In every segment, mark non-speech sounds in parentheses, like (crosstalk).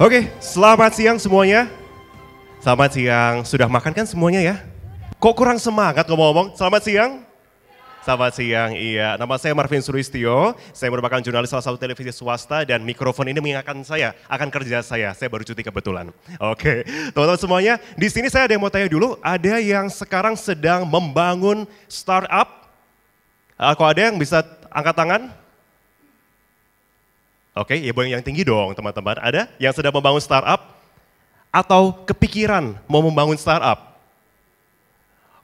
Oke, selamat siang semuanya. Selamat siang, sudah makan kan semuanya ya? Kok kurang semangat ngomong-ngomong? Selamat siang. Selamat siang, iya. Nama saya Marvin Suristio, saya merupakan jurnalis salah satu televisi swasta dan mikrofon ini mengingatkan saya akan kerja saya. Saya baru cuti kebetulan. Oke, teman-teman semuanya, di sini saya ada yang mau tanya dulu, ada yang sekarang sedang membangun startup? Kok ada yang bisa angkat tangan? Oke, ya boleh yang tinggi dong teman-teman. Ada yang sedang membangun startup? Atau kepikiran mau membangun startup?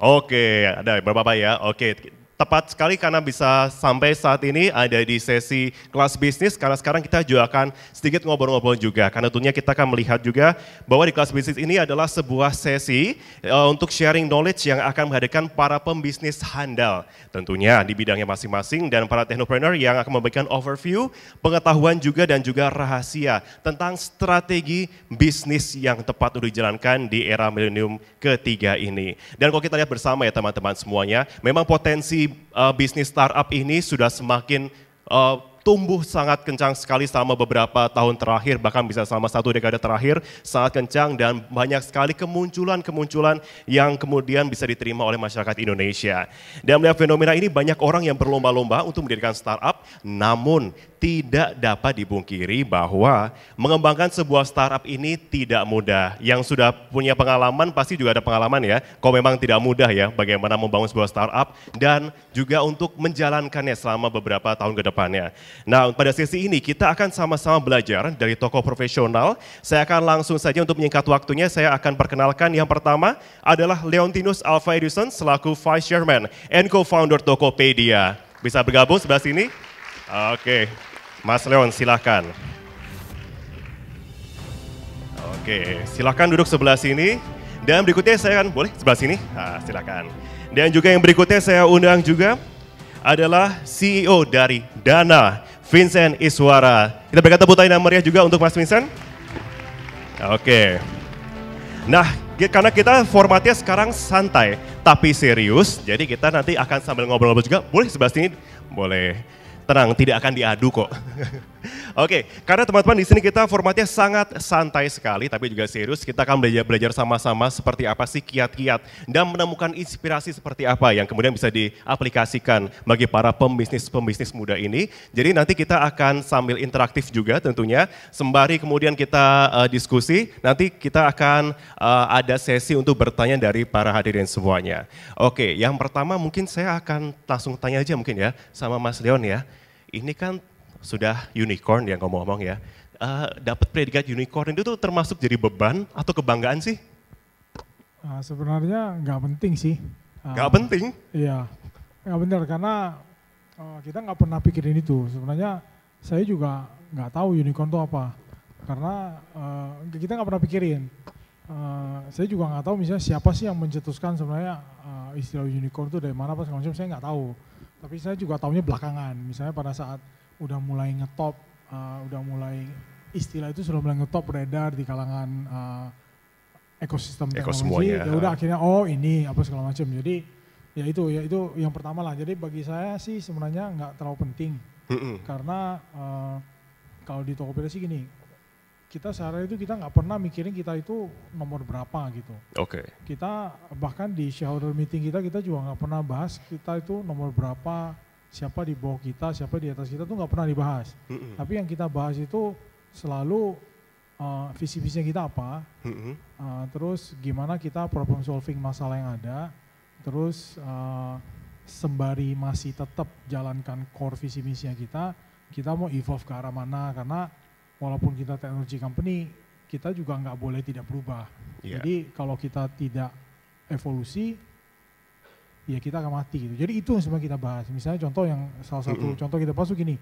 Oke, ada beberapa ya. Oke, tepat sekali karena bisa sampai saat ini ada di sesi kelas bisnis. Karena sekarang kita juga akan sedikit ngobrol-ngobrol juga. Karena tentunya kita akan melihat juga bahwa di kelas bisnis ini adalah sebuah sesi uh, untuk sharing knowledge yang akan menghadirkan para pembisnis handal. Tentunya di bidangnya masing-masing dan para technopreneur yang akan memberikan overview, pengetahuan juga dan juga rahasia tentang strategi bisnis yang tepat untuk dijalankan di era milenium ketiga ini. Dan kalau kita lihat bersama ya teman-teman semuanya, memang potensi bisnis startup ini sudah semakin uh, tumbuh sangat kencang sekali selama beberapa tahun terakhir, bahkan bisa selama satu dekade terakhir, sangat kencang dan banyak sekali kemunculan-kemunculan yang kemudian bisa diterima oleh masyarakat Indonesia. Dan melihat fenomena ini banyak orang yang berlomba-lomba untuk mendirikan startup, namun tidak dapat dibungkiri bahwa mengembangkan sebuah startup ini tidak mudah. Yang sudah punya pengalaman pasti juga ada pengalaman ya, kalau memang tidak mudah ya bagaimana membangun sebuah startup dan juga untuk menjalankannya selama beberapa tahun ke depannya. Nah pada sesi ini kita akan sama-sama belajar dari tokoh profesional. Saya akan langsung saja untuk menyingkat waktunya, saya akan perkenalkan yang pertama adalah Leontinus Alva Edison selaku Vice Chairman and Co-Founder Tokopedia. Bisa bergabung sebelah sini? Oke, Mas Leon silahkan. Oke, silahkan duduk sebelah sini. Dan berikutnya saya akan, boleh sebelah sini? Nah, silahkan. Dan juga yang berikutnya saya undang juga adalah CEO dari Dana, Vincent Iswara. Kita berikan tepuk tangan meriah juga untuk Mas Vincent. Oke. Nah, karena kita formatnya sekarang santai tapi serius, jadi kita nanti akan sambil ngobrol-ngobrol juga. Boleh sebelah sini? Boleh. Tenang, tidak akan diadu kok. (laughs) Oke, karena teman-teman di sini kita formatnya sangat santai sekali, tapi juga serius. Kita akan belajar belajar sama-sama seperti apa sih kiat-kiat dan menemukan inspirasi seperti apa yang kemudian bisa diaplikasikan bagi para pembisnis-pembisnis muda ini. Jadi nanti kita akan sambil interaktif juga tentunya, sembari kemudian kita uh, diskusi. Nanti kita akan uh, ada sesi untuk bertanya dari para hadirin semuanya. Oke, yang pertama mungkin saya akan langsung tanya aja mungkin ya sama Mas Leon ya ini kan sudah unicorn yang ngomong-ngomong ya. Uh, Dapat predikat unicorn itu tuh termasuk jadi beban atau kebanggaan sih? Uh, sebenarnya nggak penting sih. Nggak uh, penting? Iya, nggak benar karena uh, kita nggak pernah pikirin itu. Sebenarnya saya juga nggak tahu unicorn itu apa. Karena uh, kita nggak pernah pikirin. Uh, saya juga nggak tahu misalnya siapa sih yang mencetuskan sebenarnya uh, istilah unicorn itu dari mana pas macam saya nggak tahu. Tapi saya juga tahunya belakangan. Misalnya pada saat udah mulai ngetop, uh, udah mulai istilah itu sudah mulai ngetop beredar di kalangan uh, ekosistem teknologi. Ya udah akhirnya oh ini apa segala macam. Jadi ya itu ya itu yang pertama lah. Jadi bagi saya sih sebenarnya nggak terlalu penting mm -hmm. karena uh, kalau di Tokopedia sih gini, kita sehari itu kita nggak pernah mikirin kita itu nomor berapa gitu. Oke. Okay. Kita bahkan di shareholder meeting kita kita juga nggak pernah bahas kita itu nomor berapa, siapa di bawah kita, siapa di atas kita tuh nggak pernah dibahas. Mm -hmm. Tapi yang kita bahas itu selalu uh, visi visinya kita apa, mm -hmm. uh, terus gimana kita problem solving masalah yang ada, terus uh, sembari masih tetap jalankan core visi misinya kita, kita mau evolve ke arah mana karena walaupun kita teknologi company, kita juga nggak boleh tidak berubah. Yeah. Jadi kalau kita tidak evolusi, ya kita akan mati gitu. Jadi itu yang sebenarnya kita bahas. Misalnya contoh yang salah satu mm -hmm. contoh kita bahas gini,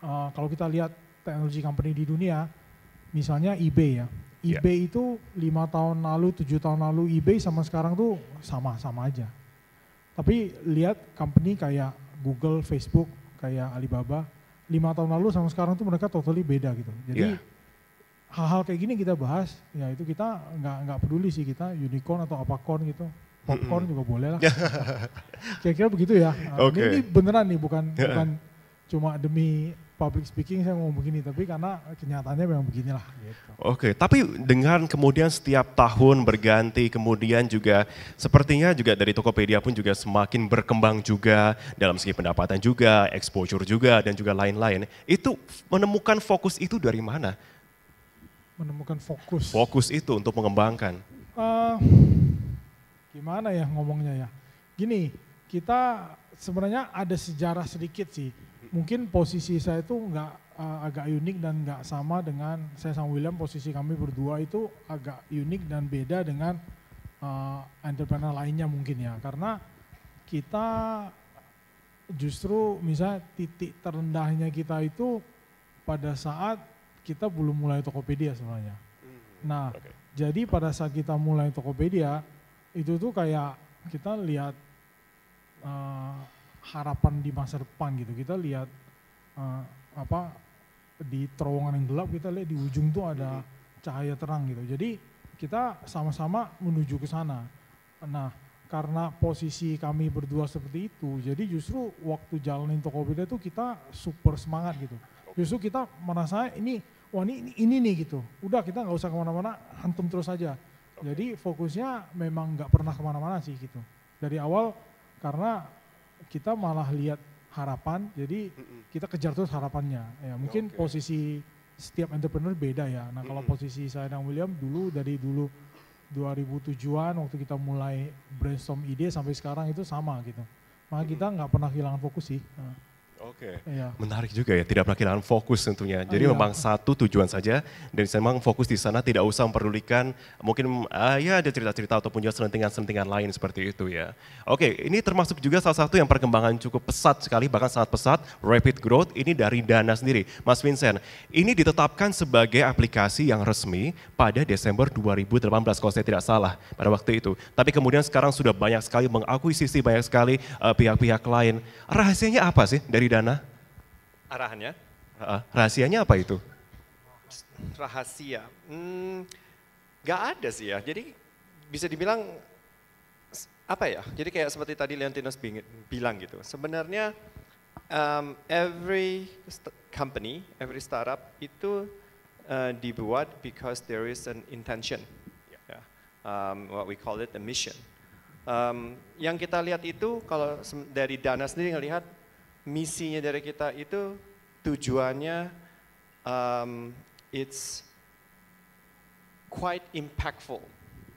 uh, kalau kita lihat teknologi company di dunia, misalnya eBay ya, ya. eBay yeah. itu lima tahun lalu, tujuh tahun lalu eBay sama sekarang tuh sama-sama aja. Tapi lihat company kayak Google, Facebook, kayak Alibaba, lima tahun lalu sama sekarang tuh mereka totally beda gitu. Jadi yeah. hal-hal kayak gini kita bahas, ya itu kita nggak nggak peduli sih kita unicorn atau apa corn gitu. Popcorn mm -hmm. juga boleh lah. (laughs) Kira-kira begitu ya. Okay. Ini, ini beneran nih bukan (laughs) bukan cuma demi public speaking saya ngomong begini, tapi karena kenyataannya memang beginilah. Gitu. Oke, tapi dengan kemudian setiap tahun berganti, kemudian juga sepertinya juga dari Tokopedia pun juga semakin berkembang juga dalam segi pendapatan juga, exposure juga, dan juga lain-lain. Itu menemukan fokus itu dari mana? Menemukan fokus. Fokus itu untuk mengembangkan. Uh, gimana ya ngomongnya ya? Gini, kita sebenarnya ada sejarah sedikit sih mungkin posisi saya itu nggak uh, agak unik dan nggak sama dengan saya sama William posisi kami berdua itu agak unik dan beda dengan uh, entrepreneur lainnya mungkin ya karena kita justru misalnya titik terendahnya kita itu pada saat kita belum mulai Tokopedia sebenarnya. Hmm, nah, okay. jadi pada saat kita mulai Tokopedia itu tuh kayak kita lihat uh, harapan di masa depan gitu. Kita lihat uh, apa di terowongan yang gelap kita lihat di ujung tuh ada cahaya terang gitu. Jadi kita sama-sama menuju ke sana. Nah, karena posisi kami berdua seperti itu, jadi justru waktu jalanin Tokopedia itu kita super semangat gitu. Justru kita merasa ini, wah ini, ini, nih gitu. Udah kita nggak usah ke mana-mana, hantum terus aja. Jadi fokusnya memang nggak pernah ke mana-mana sih gitu. Dari awal karena kita malah lihat harapan, jadi kita kejar terus harapannya. Ya mungkin okay. posisi setiap entrepreneur beda ya. Nah kalau posisi saya dan William dulu dari dulu 2007-an waktu kita mulai brainstorm ide sampai sekarang itu sama gitu. Maka kita nggak pernah kehilangan fokus sih. Nah. Oke, okay. iya. menarik juga ya, tidak kehilangan fokus tentunya. Jadi iya. memang satu tujuan saja dan memang fokus di sana tidak usah memperdulikan mungkin uh, ya ada cerita-cerita ataupun juga selentingan-selentingan lain seperti itu ya. Oke, okay, ini termasuk juga salah satu yang perkembangan cukup pesat sekali, bahkan sangat pesat, rapid growth ini dari Dana sendiri. Mas Vincent, ini ditetapkan sebagai aplikasi yang resmi pada Desember 2018 kalau saya tidak salah pada waktu itu. Tapi kemudian sekarang sudah banyak sekali mengakuisisi banyak sekali uh, pihak-pihak lain. Rahasianya apa sih dari Dana? Arahannya? Uh, rahasianya apa itu? Rahasia? Hmm, gak ada sih ya. Jadi bisa dibilang apa ya? Jadi kayak seperti tadi Leontinus bilang gitu. Sebenarnya um, every company, every startup itu uh, dibuat because there is an intention. Yeah. Um, what we call it a mission. Um, yang kita lihat itu kalau dari Dana sendiri ngelihat misinya dari kita itu tujuannya um, it's quite impactful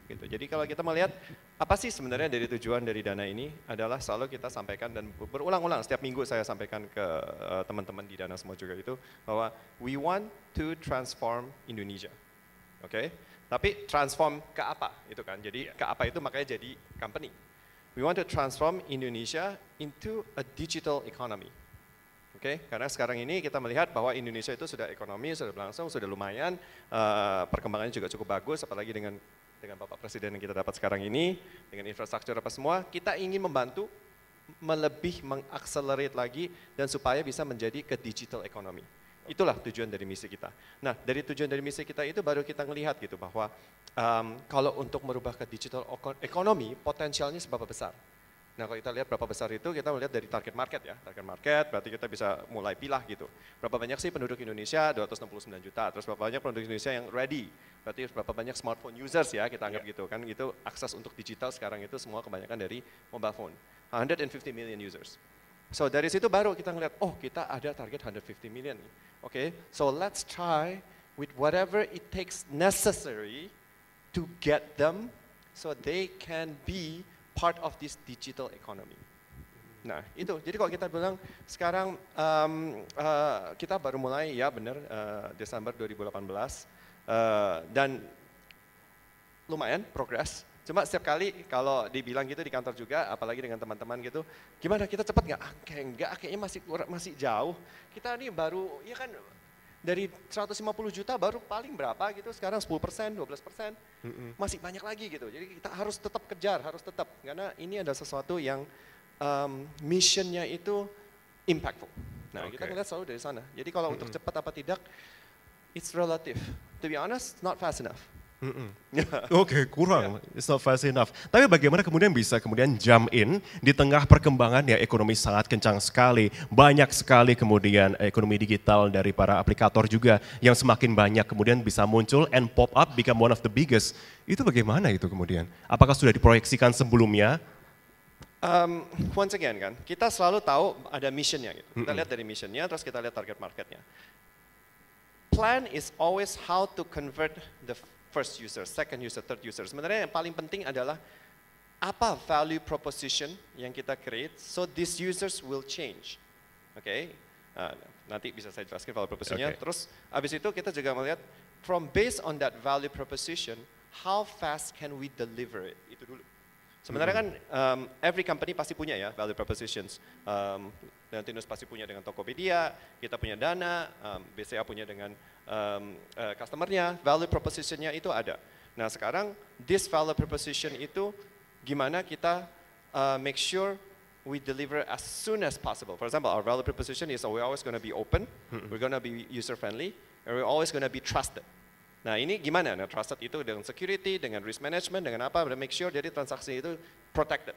gitu. Jadi kalau kita melihat apa sih sebenarnya dari tujuan dari dana ini adalah selalu kita sampaikan dan berulang-ulang setiap minggu saya sampaikan ke uh, teman-teman uh, di dana semua juga itu bahwa we want to transform Indonesia. Oke? Okay? Tapi transform ke apa itu kan. Jadi ke apa itu makanya jadi company. We want to transform Indonesia into a digital economy. Oke, okay? karena sekarang ini kita melihat bahwa Indonesia itu sudah ekonomi, sudah berlangsung, sudah lumayan, uh, perkembangannya juga cukup bagus, apalagi dengan dengan Bapak Presiden yang kita dapat sekarang ini, dengan infrastruktur apa semua, kita ingin membantu melebih mengakselerate lagi dan supaya bisa menjadi ke digital economy. Itulah tujuan dari misi kita. Nah, dari tujuan dari misi kita itu baru kita melihat gitu bahwa um, kalau untuk merubah ke digital ekonomi, potensialnya seberapa besar. Nah, kalau kita lihat berapa besar itu, kita melihat dari target market ya. Target market berarti kita bisa mulai pilah gitu. Berapa banyak sih penduduk Indonesia? 269 juta. Terus berapa banyak penduduk Indonesia yang ready? Berarti berapa banyak smartphone users ya, kita anggap yeah. gitu kan. Itu akses untuk digital sekarang itu semua kebanyakan dari mobile phone. 150 million users. So dari situ baru kita ngeliat, oh kita ada target 150 million. Oke, okay? so let's try with whatever it takes necessary to get them so they can be part of this digital economy. Nah itu, jadi kalau kita bilang sekarang um, uh, kita baru mulai, ya benar, uh, Desember 2018, uh, dan lumayan progress, Cuma setiap kali kalau dibilang gitu di kantor juga, apalagi dengan teman-teman gitu, gimana kita cepat nggak? Ah, kayak enggak, kayaknya masih masih jauh. Kita ini baru, ya kan dari 150 juta baru paling berapa gitu, sekarang 10 persen, 12 persen, masih banyak lagi gitu. Jadi kita harus tetap kejar, harus tetap, karena ini ada sesuatu yang um, missionnya itu impactful. Nah okay. kita ngeliat selalu dari sana. Jadi kalau mm -hmm. untuk cepat apa tidak, it's relative. To be honest, not fast enough. Oke, kurang. It's not fast enough. Tapi bagaimana kemudian bisa kemudian jump in di tengah perkembangan ya ekonomi sangat kencang sekali. Banyak sekali kemudian ekonomi digital dari para aplikator juga yang semakin banyak kemudian bisa muncul and pop up become one of the biggest. Itu bagaimana itu kemudian? Apakah sudah diproyeksikan sebelumnya? Um, once again kan, kita selalu tahu ada missionnya gitu. Kita lihat dari missionnya, terus kita lihat target marketnya. Plan is always how to convert the first user, second user, third user. Sebenarnya yang paling penting adalah apa value proposition yang kita create, so these users will change. Oke, okay? uh, nanti bisa saya jelaskan value propositionnya. Okay. Terus abis itu kita juga melihat from based on that value proposition, how fast can we deliver it? Itu dulu. Sebenarnya kan um, every company pasti punya ya value propositions. Um, dan Tinus pasti punya dengan Tokopedia, kita punya Dana, um, BCA punya dengan um, uh, customernya, value propositionnya itu ada. Nah sekarang this value proposition itu gimana kita uh, make sure we deliver as soon as possible. For example, our value proposition is we're always going to be open, we're going to be user friendly, and we're always going to be trusted. Nah ini gimana? Nah trusted itu dengan security, dengan risk management, dengan apa? Dan make sure jadi transaksi itu protected.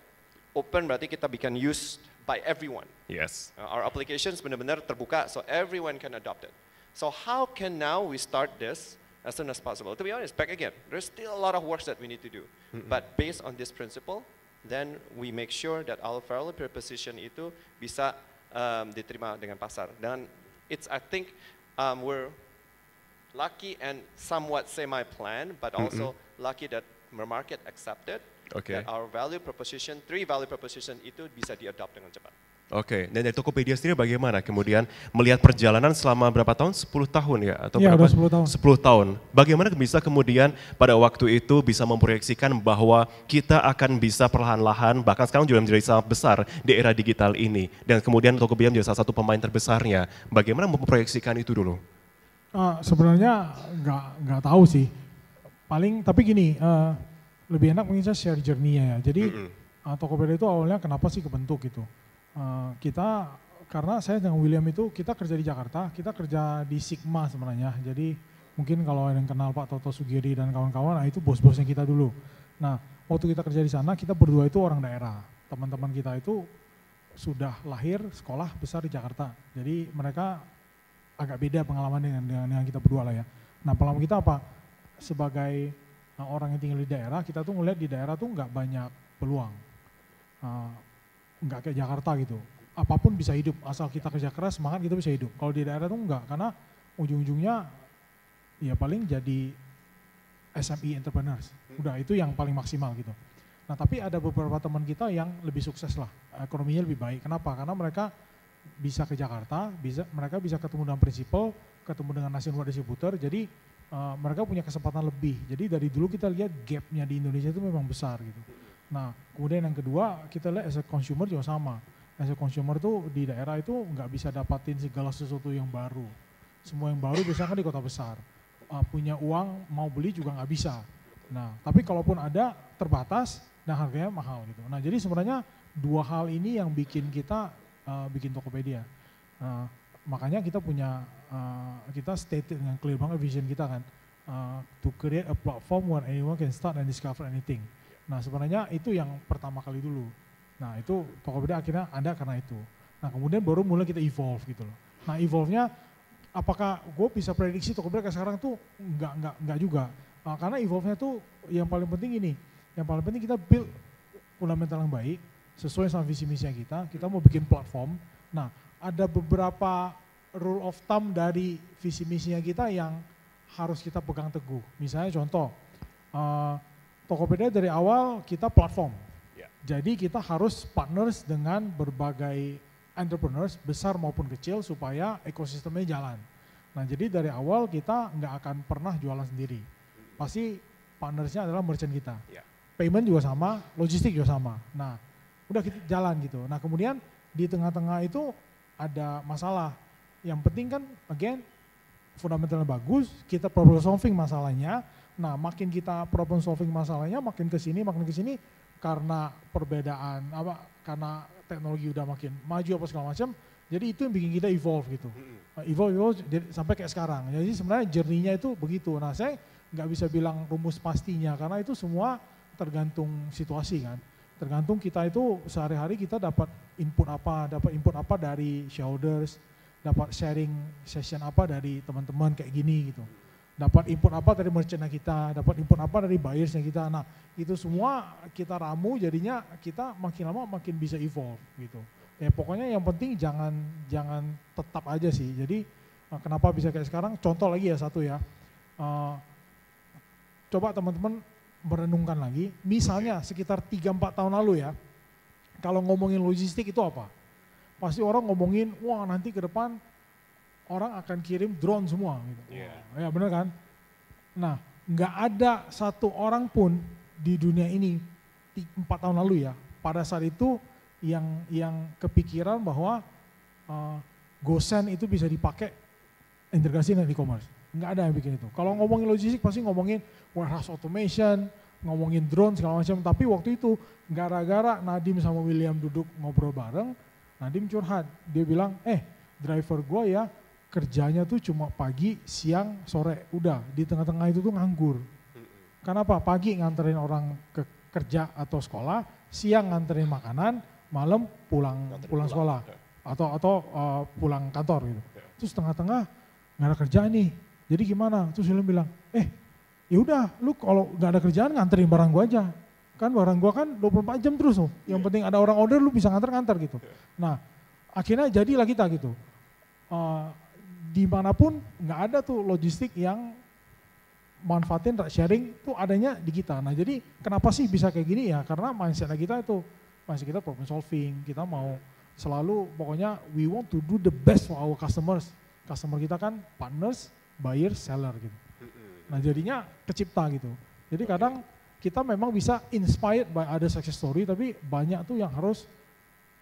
Open berarti kita bikin used by everyone. Yes. Uh, our applications benar-benar terbuka, so everyone can adopt it. So how can now we start this as soon as possible? To be honest, back again, there's still a lot of work that we need to do. Mm -hmm. But based on this principle, then we make sure that our value proposition itu bisa um, diterima dengan pasar. Dan it's I think um, we're lucky and somewhat semi-planned, but also mm -hmm. lucky that the market accepted okay. that our value proposition, three value proposition itu bisa diadopt dengan cepat. Oke, okay. dan dari Tokopedia sendiri bagaimana kemudian melihat perjalanan selama berapa tahun? 10 tahun ya? Atau ya, berapa? 10 tahun. 10 tahun. Bagaimana bisa kemudian pada waktu itu bisa memproyeksikan bahwa kita akan bisa perlahan-lahan, bahkan sekarang juga menjadi sangat besar di era digital ini. Dan kemudian Tokopedia menjadi salah satu pemain terbesarnya. Bagaimana memproyeksikan itu dulu? Uh, sebenarnya nggak nggak tahu sih. Paling tapi gini, uh, lebih enak mungkin saya share journey-nya ya. Jadi mm -hmm. uh, Tokopedia itu awalnya kenapa sih kebentuk gitu? Uh, kita karena saya dengan William itu kita kerja di Jakarta, kita kerja di Sigma sebenarnya. Jadi mungkin kalau yang kenal Pak Toto Sugiri dan kawan-kawan, nah itu bos-bosnya kita dulu. Nah waktu kita kerja di sana, kita berdua itu orang daerah. Teman-teman kita itu sudah lahir sekolah besar di Jakarta. Jadi mereka agak beda pengalaman dengan, dengan, dengan kita berdua lah ya. Nah pengalaman kita apa? Sebagai uh, orang yang tinggal di daerah, kita tuh ngeliat di daerah tuh nggak banyak peluang. Uh, nggak kayak Jakarta gitu. Apa pun bisa hidup, asal kita kerja keras, semangat kita bisa hidup. Kalau di daerah tuh enggak, karena ujung-ujungnya ya paling jadi SME entrepreneurs. Udah itu yang paling maksimal gitu. Nah tapi ada beberapa teman kita yang lebih sukses lah, ekonominya lebih baik. Kenapa? Karena mereka bisa ke Jakarta, bisa mereka bisa ketemu dengan prinsipal, ketemu dengan nasional distributor, jadi uh, mereka punya kesempatan lebih. Jadi dari dulu kita lihat gapnya di Indonesia itu memang besar gitu. Nah kemudian yang kedua kita lihat as a consumer juga sama. As a consumer tuh di daerah itu nggak bisa dapatin segala sesuatu yang baru. Semua yang baru biasanya kan di kota besar. Uh, punya uang mau beli juga nggak bisa. Nah tapi kalaupun ada terbatas dan harganya mahal gitu. Nah jadi sebenarnya dua hal ini yang bikin kita uh, bikin Tokopedia. Uh, makanya kita punya, uh, kita stated dengan clear banget vision kita kan, uh, to create a platform where anyone can start and discover anything. Nah sebenarnya itu yang pertama kali dulu. Nah itu Tokopedia akhirnya ada karena itu. Nah kemudian baru mulai kita evolve gitu loh. Nah evolve-nya apakah gue bisa prediksi Tokopedia kayak sekarang tuh enggak, enggak, enggak juga. Nah, karena evolve-nya tuh yang paling penting ini, yang paling penting kita build fundamental yang baik, sesuai sama visi misi kita, kita mau bikin platform. Nah, ada beberapa rule of thumb dari visi misinya kita yang harus kita pegang teguh. Misalnya contoh, uh, Tokopedia dari awal kita platform. Yeah. Jadi kita harus partners dengan berbagai entrepreneurs besar maupun kecil supaya ekosistemnya jalan. Nah jadi dari awal kita nggak akan pernah jualan sendiri. Pasti partnersnya adalah merchant kita. Yeah. Payment juga sama, logistik juga sama. Nah udah kita jalan gitu. Nah kemudian di tengah-tengah itu ada masalah. Yang penting kan again fundamentalnya bagus, kita problem solving masalahnya. Nah makin kita problem solving masalahnya, makin ke sini, makin ke sini karena perbedaan apa karena teknologi udah makin maju apa segala macam. Jadi itu yang bikin kita evolve gitu. Nah, evolve, evolve jadi, sampai kayak sekarang. Jadi sebenarnya journey-nya itu begitu. Nah saya nggak bisa bilang rumus pastinya karena itu semua tergantung situasi kan. Tergantung kita itu sehari-hari kita dapat input apa, dapat input apa dari shareholders, dapat sharing session apa dari teman-teman kayak gini gitu. Dapat input apa dari merchant kita, dapat input apa dari buyersnya kita. Nah, itu semua kita ramu jadinya kita makin lama makin bisa evolve gitu. Ya pokoknya yang penting jangan jangan tetap aja sih. Jadi eh, kenapa bisa kayak sekarang? Contoh lagi ya satu ya. Uh, coba teman-teman merenungkan lagi, misalnya sekitar 3-4 tahun lalu ya, kalau ngomongin logistik itu apa? Pasti orang ngomongin, wah nanti ke depan orang akan kirim drone semua. Gitu. Yeah. Ya benar kan? Nah, nggak ada satu orang pun di dunia ini empat tahun lalu ya, pada saat itu yang yang kepikiran bahwa uh, GoSend itu bisa dipakai integrasi dengan e-commerce. Nggak ada yang bikin itu. Kalau ngomongin logistik pasti ngomongin warehouse automation, ngomongin drone segala macam. Tapi waktu itu gara-gara Nadim sama William duduk ngobrol bareng, Nadim curhat. Dia bilang, eh driver gue ya kerjanya tuh cuma pagi, siang, sore. Udah di tengah-tengah itu tuh nganggur. Kenapa? Pagi nganterin orang ke kerja atau sekolah, siang nganterin makanan, malam pulang pulang, pulang sekolah atau atau uh, pulang kantor gitu. Terus tengah-tengah nggak ada kerjaan nih. Jadi gimana? Terus William bilang, eh ya udah lu kalau nggak ada kerjaan nganterin barang gua aja kan barang gua kan 24 jam terus tuh yang penting ada orang order lu bisa nganter-nganter gitu nah akhirnya jadilah kita gitu uh, di mana pun nggak ada tuh logistik yang manfaatin sharing tuh adanya di kita. Nah jadi kenapa sih bisa kayak gini? Ya karena mindset kita itu mindset kita problem solving. Kita mau selalu pokoknya we want to do the best for our customers. Customer kita kan partners buyer seller gitu. Nah jadinya kecipta gitu. Jadi kadang kita memang bisa inspired by other success story, tapi banyak tuh yang harus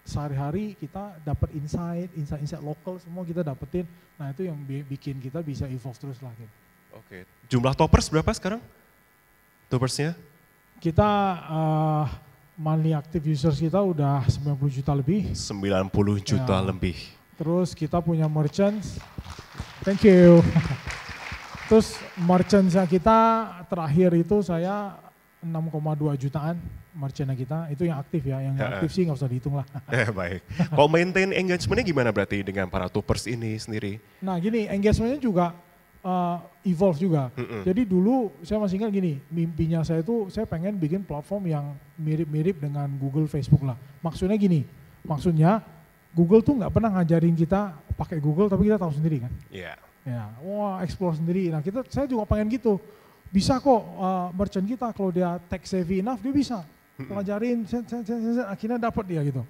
sehari-hari kita dapat insight, insight-insight lokal semua kita dapetin. Nah itu yang bikin kita bisa evolve terus lah gitu. Oke, jumlah toppers berapa sekarang? Toppersnya? Kita uh, monthly active users kita udah 90 juta lebih. 90 juta ya. lebih. Terus kita punya merchants. Thank you. (laughs) Terus merchant kita terakhir itu saya 6,2 jutaan merchant kita itu yang aktif ya, yang aktif sih nggak usah dihitung lah. (laughs) Eh, baik. Kalau maintain engagementnya gimana berarti dengan para toppers ini sendiri? Nah gini, engagementnya juga uh, evolve juga. Mm -mm. Jadi dulu saya masih ingat gini, mimpinya saya itu saya pengen bikin platform yang mirip-mirip dengan Google, Facebook lah. Maksudnya gini, maksudnya Google tuh nggak pernah ngajarin kita pakai Google tapi kita tahu sendiri kan. Iya. Yeah Ya, wah explore sendiri. Nah kita, saya juga pengen gitu. Bisa kok uh, merchant kita kalau dia tech savvy enough dia bisa pelajarin, akhirnya dapat dia gitu.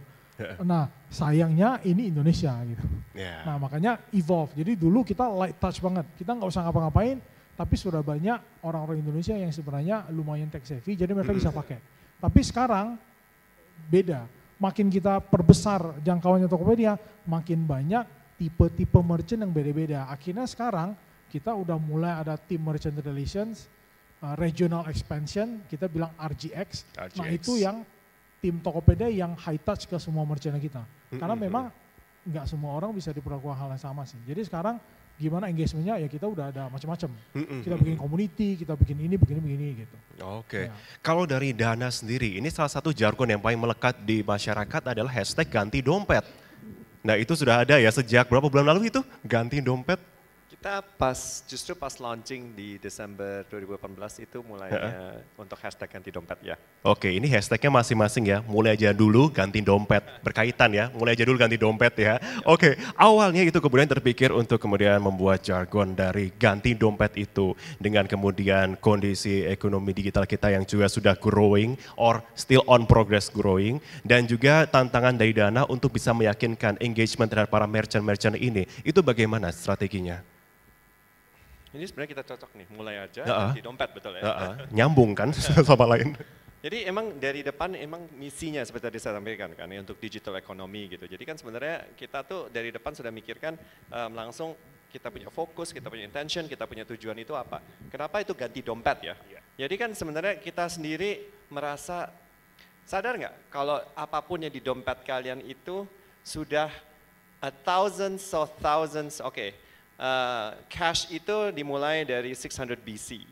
Nah sayangnya ini Indonesia gitu. Yeah. Nah makanya evolve. Jadi dulu kita light touch banget. Kita nggak usah ngapa-ngapain, tapi sudah banyak orang-orang Indonesia yang sebenarnya lumayan tech savvy, jadi mereka bisa pakai. Tapi sekarang beda. Makin kita perbesar jangkauannya Tokopedia, makin banyak tipe-tipe merchant yang beda-beda. Akhirnya sekarang kita udah mulai ada tim merchant relations, uh, regional expansion, kita bilang RGX. RGX. Nah itu yang tim Tokopedia yang high touch ke semua merchant kita. Mm-hmm. Karena memang nggak semua orang bisa diperlakukan hal yang sama sih. Jadi sekarang gimana engagementnya ya kita udah ada macam-macam. Mm-hmm. Kita bikin community, kita bikin ini, begini, begini gitu. Oke. Okay. Ya. Kalau dari Dana sendiri, ini salah satu jargon yang paling melekat di masyarakat adalah hashtag ganti dompet. Nah itu sudah ada ya sejak berapa bulan lalu itu ganti dompet? Kita pas justru pas launching di Desember 2018 itu mulainya untuk hashtag ganti dompet ya. Oke, ini hashtagnya masing-masing ya. Mulai aja dulu ganti dompet, berkaitan ya. Mulai aja dulu ganti dompet ya. Oke, awalnya itu kemudian terpikir untuk kemudian membuat jargon dari ganti dompet itu dengan kemudian kondisi ekonomi digital kita yang juga sudah growing or still on progress growing dan juga tantangan dari dana untuk bisa meyakinkan engagement terhadap para merchant-merchant ini. Itu bagaimana strateginya? Ini sebenarnya kita cocok nih, mulai aja uh -uh. di dompet betul ya. Uh -uh. (laughs) Nyambung kan (laughs) sama lain. Jadi emang dari depan emang misinya seperti tadi saya sampaikan kan ya untuk digital economy gitu. Jadi kan sebenarnya kita tuh dari depan sudah mikirkan um, langsung kita punya fokus, kita punya intention, kita punya tujuan itu apa. Kenapa itu ganti dompet ya? Yeah. Jadi kan sebenarnya kita sendiri merasa sadar nggak kalau apa pun yang di dompet kalian itu sudah a thousands of thousands, oke, okay, uh, cash itu dimulai dari 600 BC.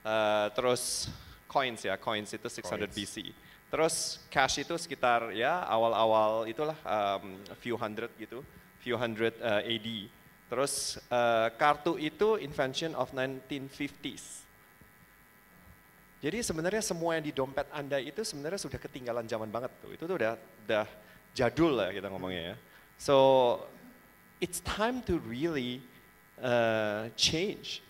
Uh, terus coins ya, coins itu 600 Coins. BC. Terus cash itu sekitar ya awal-awal itulah um, few hundred gitu, few hundred uh, AD. Terus uh, kartu itu invention of 1950s. Jadi sebenarnya semua yang di dompet Anda itu sebenarnya sudah ketinggalan zaman banget tuh. Itu tuh udah udah jadul lah kita ngomongnya ya. So it's time to really uh, change.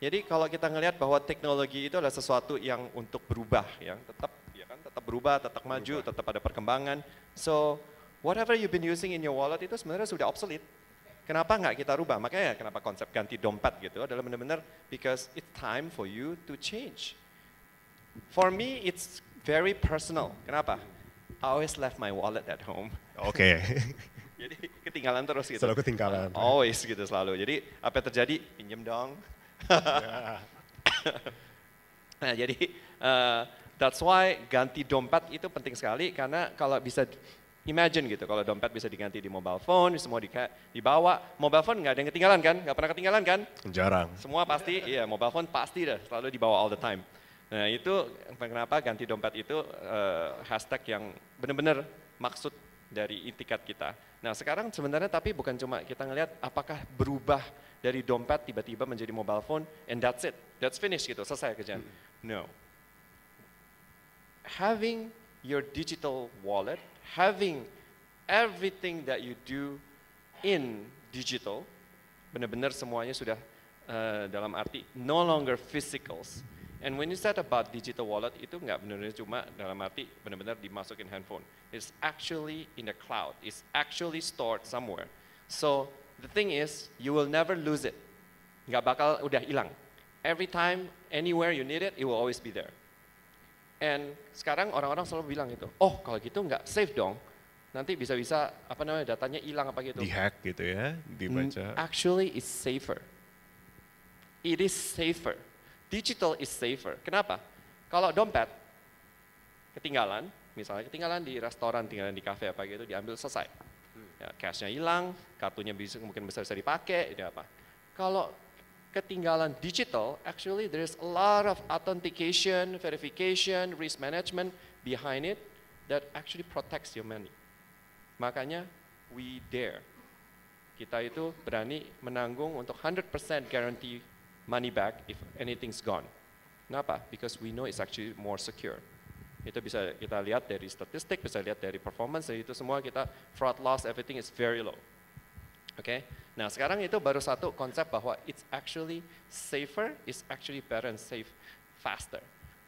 Jadi kalau kita ngelihat bahwa teknologi itu adalah sesuatu yang untuk berubah, yang tetap ya kan tetap berubah, tetap maju, tetap ada perkembangan. So whatever you've been using in your wallet itu sebenarnya sudah obsolete. Kenapa nggak kita rubah? Makanya kenapa konsep ganti dompet gitu adalah benar-benar because it's time for you to change. For me, it's very personal. Kenapa? I always left my wallet at home. Oke. (laughs) Jadi ketinggalan terus gitu. Selalu ketinggalan. Always gitu selalu. Jadi apa yang terjadi? Pinjem dong. (laughs) nah jadi uh, that's why ganti dompet itu penting sekali karena kalau bisa imagine gitu kalau dompet bisa diganti di mobile phone semua di, dibawa mobile phone nggak ada yang ketinggalan kan nggak pernah ketinggalan kan Jarang. semua pasti iya mobile phone pasti dah selalu dibawa all the time nah itu kenapa ganti dompet itu uh, hashtag yang benar-benar maksud dari itikat kita. Nah sekarang sebenarnya tapi bukan cuma kita ngelihat apakah berubah dari dompet tiba-tiba menjadi mobile phone and that's it. That's finished gitu selesai kerjaan. No. Having your digital wallet having everything that you do in digital benar-benar semuanya sudah uh, dalam arti no longer physicals And when you said about digital wallet itu nggak benar-benar cuma dalam arti benar-benar dimasukin handphone. It's actually in the cloud. It's actually stored somewhere. So the thing is, you will never lose it. Nggak bakal udah hilang. Every time, anywhere you need it, it will always be there. And sekarang orang-orang selalu bilang itu, oh kalau gitu nggak safe dong. Nanti bisa-bisa apa namanya datanya hilang apa gitu. Dihack gitu ya, dibaca. Actually, it's safer. It is safer digital is safer. Kenapa? Kalau dompet ketinggalan, misalnya ketinggalan di restoran, ketinggalan di kafe apa gitu, diambil selesai. Ya, cashnya hilang, kartunya bisa mungkin bisa bisa dipakai, itu apa. Kalau ketinggalan digital, actually there is a lot of authentication, verification, risk management behind it that actually protects your money. Makanya we dare. Kita itu berani menanggung untuk 100% guarantee money back if anything's gone. Kenapa? Because we know it's actually more secure. Itu bisa kita lihat dari statistik, bisa lihat dari performance, dari itu semua kita fraud loss, everything is very low. Oke, okay? nah sekarang itu baru satu konsep bahwa it's actually safer, it's actually better and safe faster.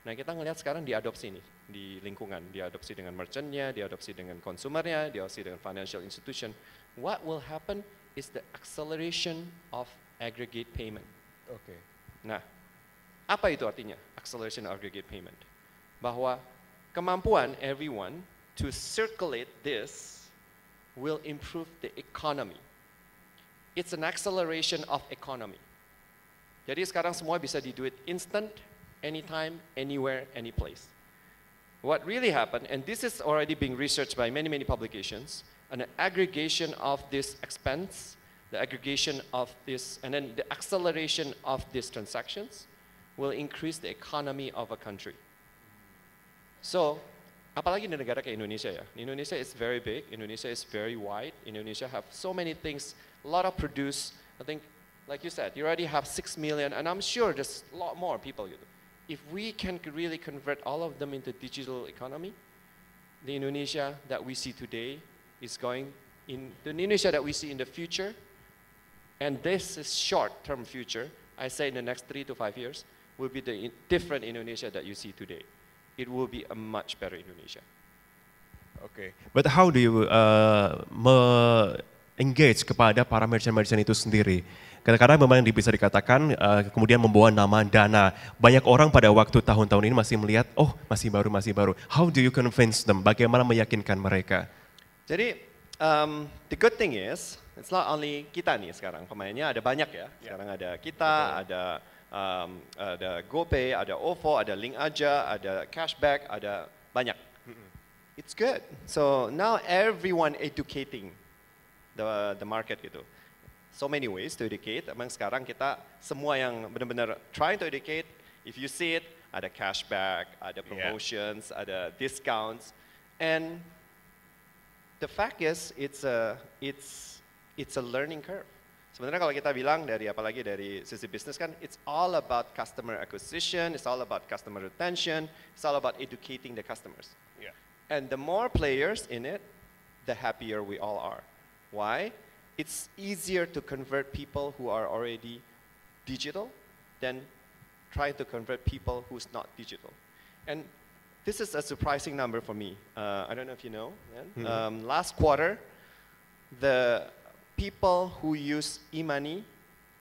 Nah kita ngelihat sekarang diadopsi nih di lingkungan, diadopsi dengan merchantnya, diadopsi dengan konsumernya, diadopsi dengan financial institution. What will happen is the acceleration of aggregate payment. Oke. Okay. Nah, apa itu artinya acceleration aggregate payment? Bahwa kemampuan everyone to circulate this will improve the economy. It's an acceleration of economy. Jadi sekarang semua bisa di do it instant, anytime, anywhere, any place. What really happened, and this is already being researched by many, many publications, an aggregation of this expense the aggregation of this, and then the acceleration of these transactions will increase the economy of a country. So, apalagi di negara kayak Indonesia ya. Indonesia is very big, Indonesia is very wide, Indonesia have so many things, a lot of produce. I think, like you said, you already have six million, and I'm sure there's a lot more people. If we can really convert all of them into digital economy, the Indonesia that we see today is going in the Indonesia that we see in the future and this is short-term future. I say in the next three to five years will be the different Indonesia that you see today. It will be a much better Indonesia. Okay. But how do you uh, engage kepada para merchant-merchant itu sendiri? Karena memang bisa dikatakan uh, kemudian membawa nama Dana. Banyak orang pada waktu tahun-tahun ini masih melihat, oh masih baru, masih baru. How do you convince them? Bagaimana meyakinkan mereka? Jadi um, the good thing is It's not only kita nih sekarang, pemainnya ada banyak ya. Sekarang ada kita, Betul. ada um, ada GoPay, ada OVO, ada Link Aja, ada Cashback, ada banyak. It's good. So now everyone educating the the market gitu. So many ways to educate. Emang sekarang kita semua yang benar-benar trying to educate, If you see it, ada cashback, ada promotions, yeah. ada discounts, and the fact is it's a it's it's a learning curve. Sebenarnya kalau kita bilang dari apalagi dari sisi bisnis kan, it's all about customer acquisition, it's all about customer retention, it's all about educating the customers. Yeah. And the more players in it, the happier we all are. Why? It's easier to convert people who are already digital than trying to convert people who's not digital. And this is a surprising number for me. Uh, I don't know if you know. Mm -hmm. um, last quarter, the people who use e-money,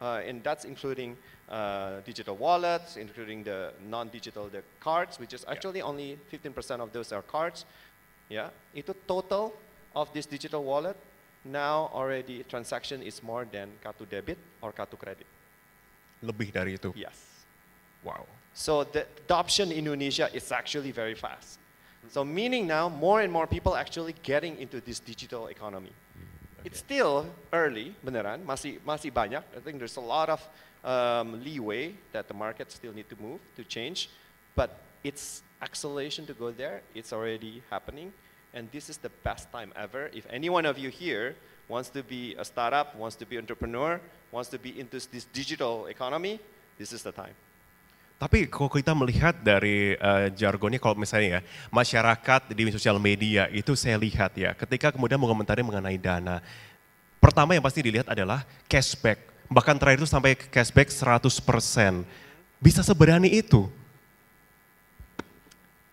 uh, and that's including uh, digital wallets, including the non-digital the cards, which is actually yeah. only 15% of those are cards. Yeah, itu total of this digital wallet now already transaction is more than kartu debit or kartu credit. Lebih dari itu. Yes. Wow. So the adoption in Indonesia is actually very fast. So meaning now more and more people actually getting into this digital economy. It's still early, beneran, masih masih banyak. I think there's a lot of um, leeway that the market still need to move, to change, but it's acceleration to go there. It's already happening, and this is the best time ever. If any one of you here wants to be a startup, wants to be entrepreneur, wants to be into this digital economy, this is the time. Tapi kalau kita melihat dari uh, jargonnya kalau misalnya ya, masyarakat di sosial media itu saya lihat ya, ketika kemudian mengomentari mengenai dana, pertama yang pasti dilihat adalah cashback. Bahkan terakhir itu sampai cashback 100%. Bisa seberani itu?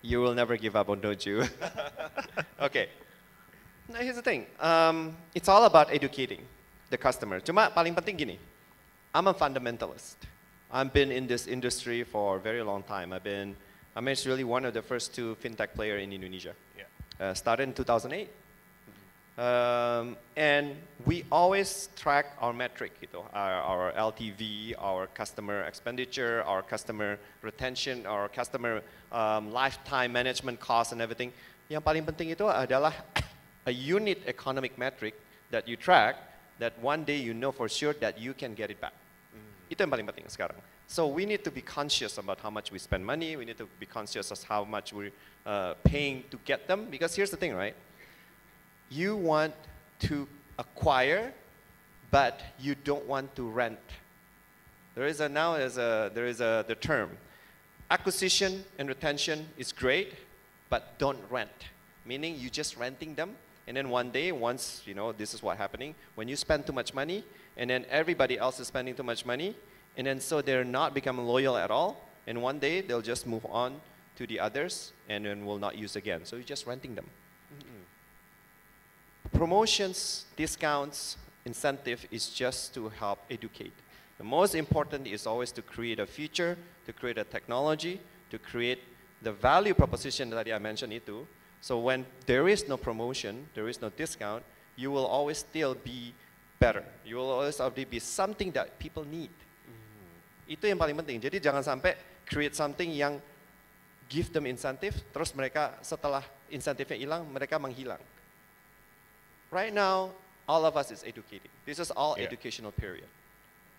You will never give up on don't you? (laughs) okay. Now here's the thing. Um, it's all about educating the customer. Cuma paling penting gini, I'm a fundamentalist. I've been in this industry for a very long time. I've been, I mean, it's really one of the first two fintech player in Indonesia. Yeah. Uh, started in 2008. Um, and we always track our metric, you know, our, our, LTV, our customer expenditure, our customer retention, our customer um, lifetime management cost and everything. Yang paling penting itu adalah (coughs) a unit economic metric that you track that one day you know for sure that you can get it back. Itu yang paling penting sekarang. So we need to be conscious about how much we spend money. We need to be conscious of how much we're uh, paying to get them. Because here's the thing, right? You want to acquire, but you don't want to rent. There is a now there's a there is a the term. Acquisition and retention is great, but don't rent. Meaning you just renting them, and then one day, once you know this is what happening, when you spend too much money, and then everybody else is spending too much money, and then so they're not becoming loyal at all, and one day they'll just move on to the others and then will not use again. So you're just renting them. Mm -hmm. Promotions, discounts, incentive is just to help educate. The most important is always to create a future, to create a technology, to create the value proposition that I mentioned it to. So when there is no promotion, there is no discount, you will always still be better. You will always be something that people need. Mm. Itu yang paling penting. Jadi jangan sampai create something yang give them incentive, terus mereka setelah insentifnya hilang, mereka menghilang. Right now, all of us is educating. This is all yeah. educational period.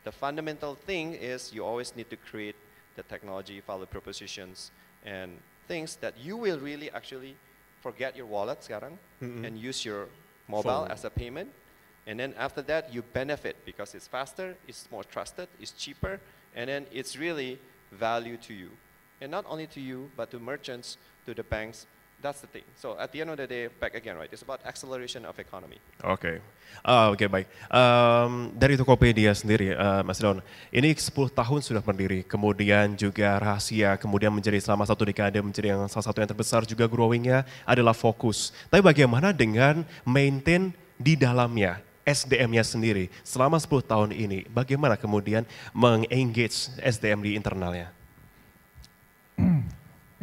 The fundamental thing is you always need to create the technology, value propositions, and things that you will really actually forget your wallet sekarang mm -hmm. and use your mobile Phone. as a payment and then after that, you benefit because it's faster, it's more trusted, it's cheaper, and then it's really value to you. And not only to you, but to merchants, to the banks, That's the thing. So at the end of the day, back again, right? It's about acceleration of economy. Oke, okay. uh, oke okay, baik. Um, dari Tokopedia sendiri, uh, Mas Don, ini 10 tahun sudah berdiri, kemudian juga rahasia, kemudian menjadi selama satu dekade menjadi yang salah satu yang terbesar juga growingnya adalah fokus. Tapi bagaimana dengan maintain di dalamnya? SDM-nya sendiri selama 10 tahun ini, bagaimana kemudian mengengage SDM di internalnya?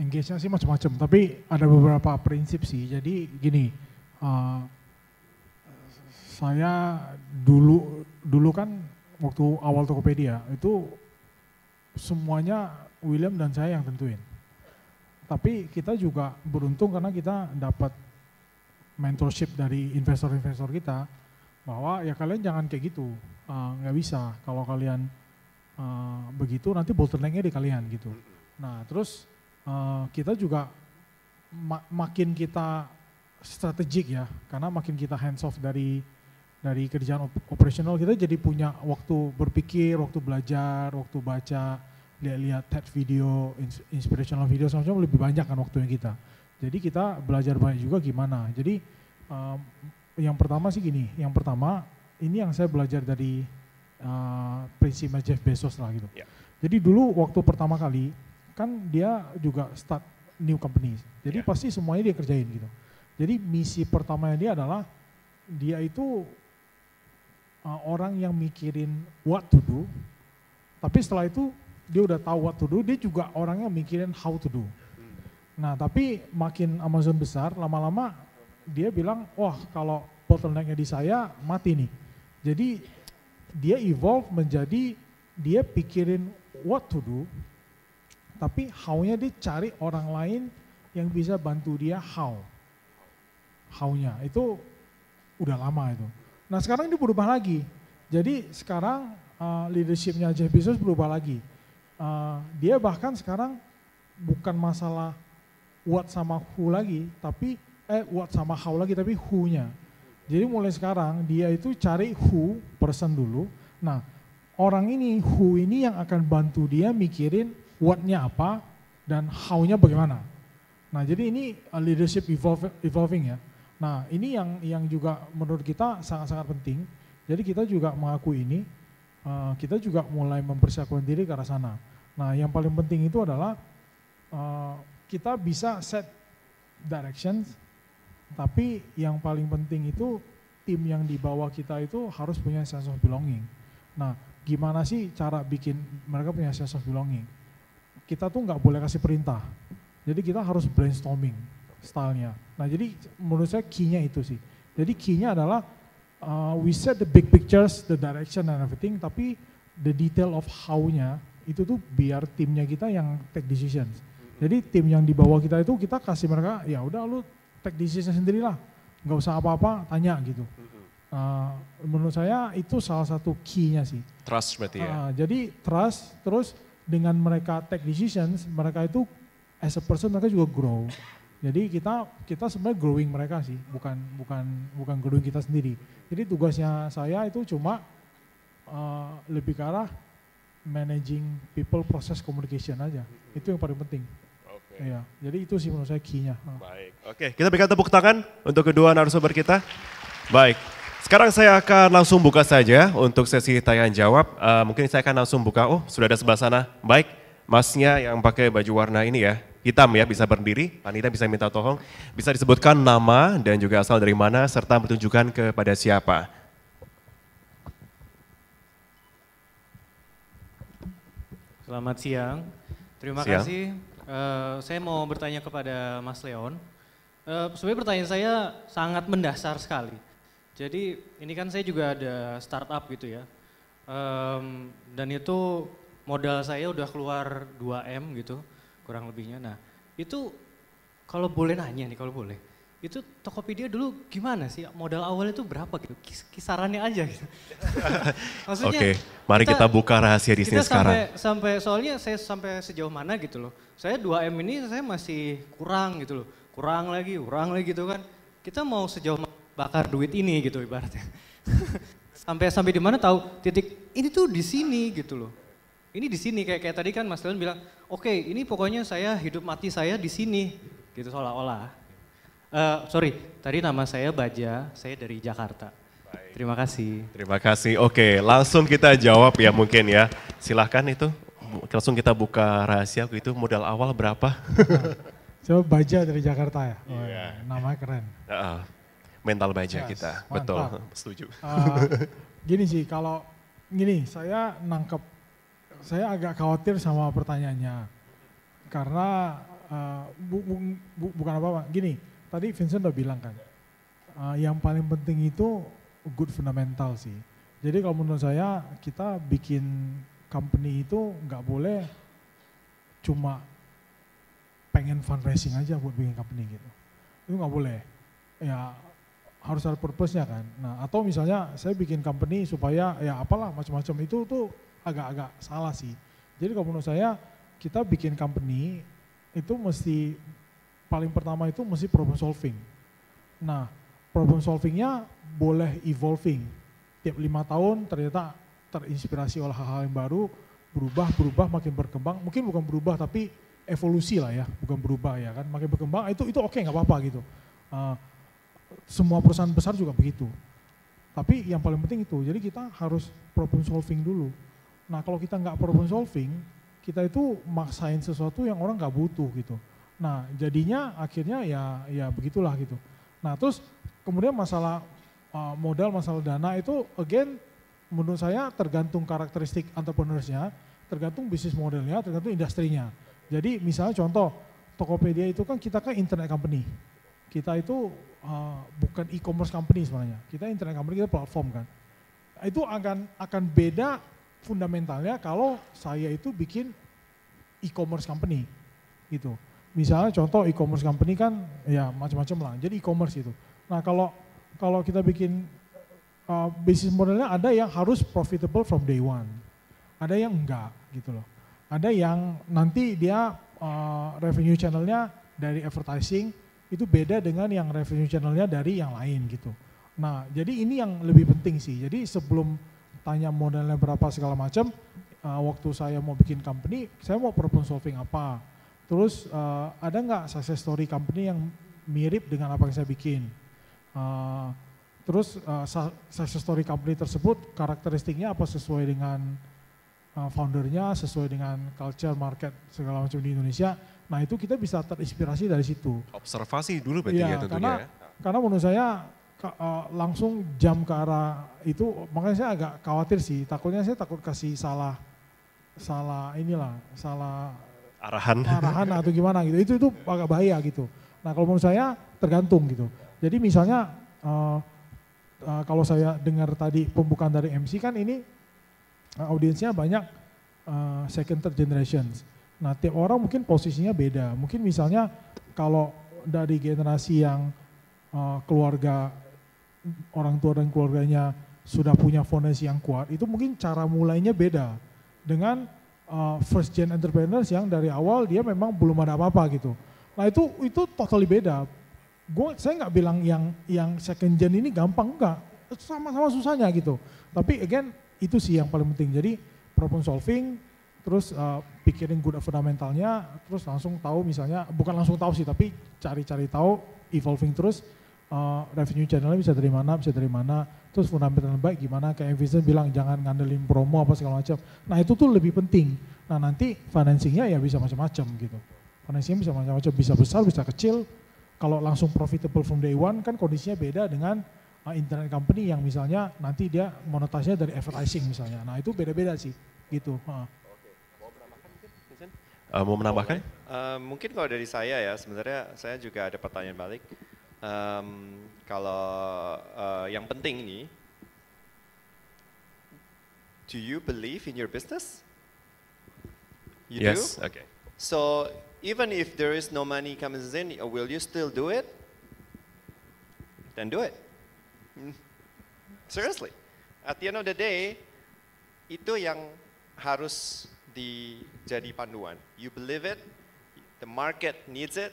Engage-nya sih macam-macam, tapi ada beberapa prinsip sih. Jadi gini, uh, saya dulu dulu kan waktu awal Tokopedia itu semuanya William dan saya yang tentuin. Tapi kita juga beruntung karena kita dapat mentorship dari investor-investor kita bahwa ya kalian jangan kayak gitu, uh, nggak bisa kalau kalian uh, begitu nanti bottlenecknya di kalian gitu. Nah terus uh, kita juga ma makin kita strategik ya, karena makin kita hands off dari dari kerjaan op operasional kita jadi punya waktu berpikir, waktu belajar, waktu baca, lihat-lihat TED video, inspirational video semacam lebih banyak kan waktunya kita. Jadi kita belajar banyak juga gimana. Jadi um, yang pertama sih gini, yang pertama ini yang saya belajar dari uh, prinsipnya Jeff Bezos lah gitu. Yeah. Jadi dulu waktu pertama kali kan dia juga start new company. Jadi yeah. pasti semuanya dia kerjain gitu. Jadi misi pertamanya dia adalah dia itu uh, orang yang mikirin what to do, tapi setelah itu dia udah tahu what to do, dia juga orangnya mikirin how to do. Hmm. Nah tapi makin Amazon besar, lama-lama dia bilang, wah kalau bottlenecknya di saya mati nih. Jadi dia evolve menjadi dia pikirin what to do, tapi how-nya dia cari orang lain yang bisa bantu dia how. How-nya itu udah lama itu. Nah sekarang dia berubah lagi. Jadi sekarang uh, leadershipnya Jeff Bezos berubah lagi. Uh, dia bahkan sekarang bukan masalah what sama who lagi, tapi eh what sama how lagi, tapi who-nya. Jadi mulai sekarang dia itu cari who person dulu. Nah orang ini who ini yang akan bantu dia mikirin what-nya apa dan how-nya bagaimana. Nah jadi ini uh, leadership evolving ya. Nah ini yang yang juga menurut kita sangat-sangat penting. Jadi kita juga mengakui ini, uh, kita juga mulai mempersiapkan diri ke arah sana. Nah yang paling penting itu adalah uh, kita bisa set directions, tapi yang paling penting itu tim yang di bawah kita itu harus punya sense of belonging. Nah gimana sih cara bikin mereka punya sense of belonging? Kita tuh nggak boleh kasih perintah, jadi kita harus brainstorming stylenya. Nah jadi menurut saya key-nya itu sih. Jadi key-nya adalah uh, we set the big pictures, the direction and everything, tapi the detail of how-nya itu tuh biar timnya kita yang take decisions. Jadi tim yang di bawah kita itu kita kasih mereka, ya udah lu take decision sendirilah, nggak usah apa-apa, tanya gitu. Uh, menurut saya itu salah satu key-nya sih. Trust berarti ya. Uh, jadi trust, terus dengan mereka take decisions, mereka itu as a person mereka juga grow. Jadi kita kita sebenarnya growing mereka sih, bukan bukan bukan growing kita sendiri. Jadi tugasnya saya itu cuma uh, lebih ke arah managing people process communication aja. Itu yang paling penting. Oke. Iya, jadi itu sih menurut saya key-nya. Baik. Oke, kita berikan tepuk tangan untuk kedua narasumber kita. Baik. Sekarang saya akan langsung buka saja untuk sesi tanya jawab. Uh, mungkin saya akan langsung buka. Oh, sudah ada sebelah sana. Baik, masnya yang pakai baju warna ini ya hitam ya, bisa berdiri, panitia bisa minta tolong, bisa disebutkan nama dan juga asal dari mana, serta bertunjukkan kepada siapa. Selamat siang, terima siang. kasih. Uh, saya mau bertanya kepada Mas Leon. Uh, sebenarnya pertanyaan saya sangat mendasar sekali. Jadi ini kan saya juga ada startup gitu ya. Um, dan itu modal saya udah keluar 2M gitu kurang lebihnya. Nah itu kalau boleh nanya nih kalau boleh, itu Tokopedia dulu gimana sih modal awalnya itu berapa gitu? Kis kisarannya aja gitu. (laughs) Maksudnya Oke, mari kita, kita buka rahasia di sini sekarang. Sampai, sampai soalnya saya sampai sejauh mana gitu loh. Saya 2M ini saya masih kurang gitu loh. Kurang lagi, kurang lagi gitu kan. Kita mau sejauh bakar duit ini gitu ibaratnya. (laughs) sampai sampai di mana tahu titik ini tuh di sini gitu loh ini di sini kayak kayak tadi kan Mas Leon bilang, oke okay, ini pokoknya saya hidup mati saya di sini, gitu seolah-olah. Uh, sorry, tadi nama saya Baja, saya dari Jakarta. Baik. Terima kasih. Terima kasih. Oke, langsung kita jawab ya mungkin ya. Silahkan itu, langsung kita buka rahasia itu modal awal berapa? (laughs) Coba Baja dari Jakarta ya. Oh, yeah. Namanya keren. Uh, mental Baja yes, kita, mantap. betul, (laughs) setuju. Uh, gini sih, (laughs) kalau gini saya nangkep saya agak khawatir sama pertanyaannya. Karena uh, bu, bu, bu, bukan apa-apa, gini, tadi Vincent udah bilang kan, uh, yang paling penting itu good fundamental sih. Jadi kalau menurut saya kita bikin company itu nggak boleh cuma pengen fundraising aja buat bikin company gitu. Itu nggak boleh. Ya harus ada purpose-nya kan. Nah, atau misalnya saya bikin company supaya ya apalah macam-macam itu tuh agak-agak salah sih. Jadi kalau menurut saya kita bikin company itu mesti paling pertama itu mesti problem solving. Nah, problem solvingnya boleh evolving. Tiap lima tahun ternyata terinspirasi oleh hal-hal yang baru, berubah, berubah, makin berkembang. Mungkin bukan berubah tapi evolusi lah ya, bukan berubah ya kan. Makin berkembang itu itu oke okay, nggak apa-apa gitu. Uh, semua perusahaan besar juga begitu. Tapi yang paling penting itu, jadi kita harus problem solving dulu. Nah kalau kita nggak problem solving, kita itu maksain sesuatu yang orang nggak butuh gitu. Nah jadinya akhirnya ya ya begitulah gitu. Nah terus kemudian masalah uh, modal, masalah dana itu again menurut saya tergantung karakteristik entrepreneursnya, tergantung bisnis modelnya, tergantung industrinya. Jadi misalnya contoh Tokopedia itu kan kita kan internet company kita itu uh, bukan e-commerce company sebenarnya. Kita internet company, kita platform kan. Itu akan akan beda fundamentalnya kalau saya itu bikin e-commerce company gitu. Misalnya contoh e-commerce company kan ya macam-macam lah. Jadi e-commerce itu. Nah kalau kalau kita bikin uh, bisnis modelnya ada yang harus profitable from day one. Ada yang enggak gitu loh. Ada yang nanti dia uh, revenue channelnya dari advertising itu beda dengan yang revenue channelnya dari yang lain gitu. Nah, jadi ini yang lebih penting sih. Jadi sebelum tanya modalnya berapa segala macam, uh, waktu saya mau bikin company, saya mau problem solving apa. Terus uh, ada nggak success story company yang mirip dengan apa yang saya bikin. Uh, terus uh, success story company tersebut karakteristiknya apa sesuai dengan uh, foundernya, sesuai dengan culture, market segala macam di Indonesia Nah itu kita bisa terinspirasi dari situ. Observasi dulu berarti ya, ya tentunya karena, ya. Karena menurut saya uh, langsung jam ke arah itu, makanya saya agak khawatir sih. Takutnya saya takut kasih salah, salah inilah, salah arahan, arahan atau gimana gitu. Itu itu agak bahaya gitu. Nah kalau menurut saya tergantung gitu. Jadi misalnya uh, uh, kalau saya dengar tadi pembukaan dari MC kan ini uh, audiensnya banyak uh, second third generations Nah tiap orang mungkin posisinya beda. Mungkin misalnya kalau dari generasi yang uh, keluarga orang tua dan keluarganya sudah punya fondasi yang kuat, itu mungkin cara mulainya beda dengan uh, first gen entrepreneurs yang dari awal dia memang belum ada apa-apa gitu. Nah itu itu totally beda. Gue saya nggak bilang yang yang second gen ini gampang enggak, sama-sama susahnya gitu. Tapi again itu sih yang paling penting. Jadi problem solving terus uh, pikirin good fundamentalnya, terus langsung tahu misalnya, bukan langsung tahu sih, tapi cari-cari tahu, evolving terus, uh, revenue channelnya bisa dari mana, bisa dari mana, terus fundamental baik gimana, kayak Vincent bilang jangan ngandelin promo apa segala macam. Nah itu tuh lebih penting. Nah nanti financingnya ya bisa macam-macam gitu. Financingnya bisa macam-macam, bisa besar, bisa kecil. Kalau langsung profitable from day one kan kondisinya beda dengan uh, internet company yang misalnya nanti dia monetasnya dari advertising misalnya. Nah itu beda-beda sih gitu. Uh. Uh, mau menambahkan? Uh, mungkin kalau dari saya ya, sebenarnya saya juga ada pertanyaan balik. Um, kalau uh, yang penting ini, do you believe in your business? You yes. do? Okay. So even if there is no money comes in, will you still do it? Then do it. Hmm. Seriously. At the end of the day, itu yang harus di jadi panduan. You believe it, the market needs it.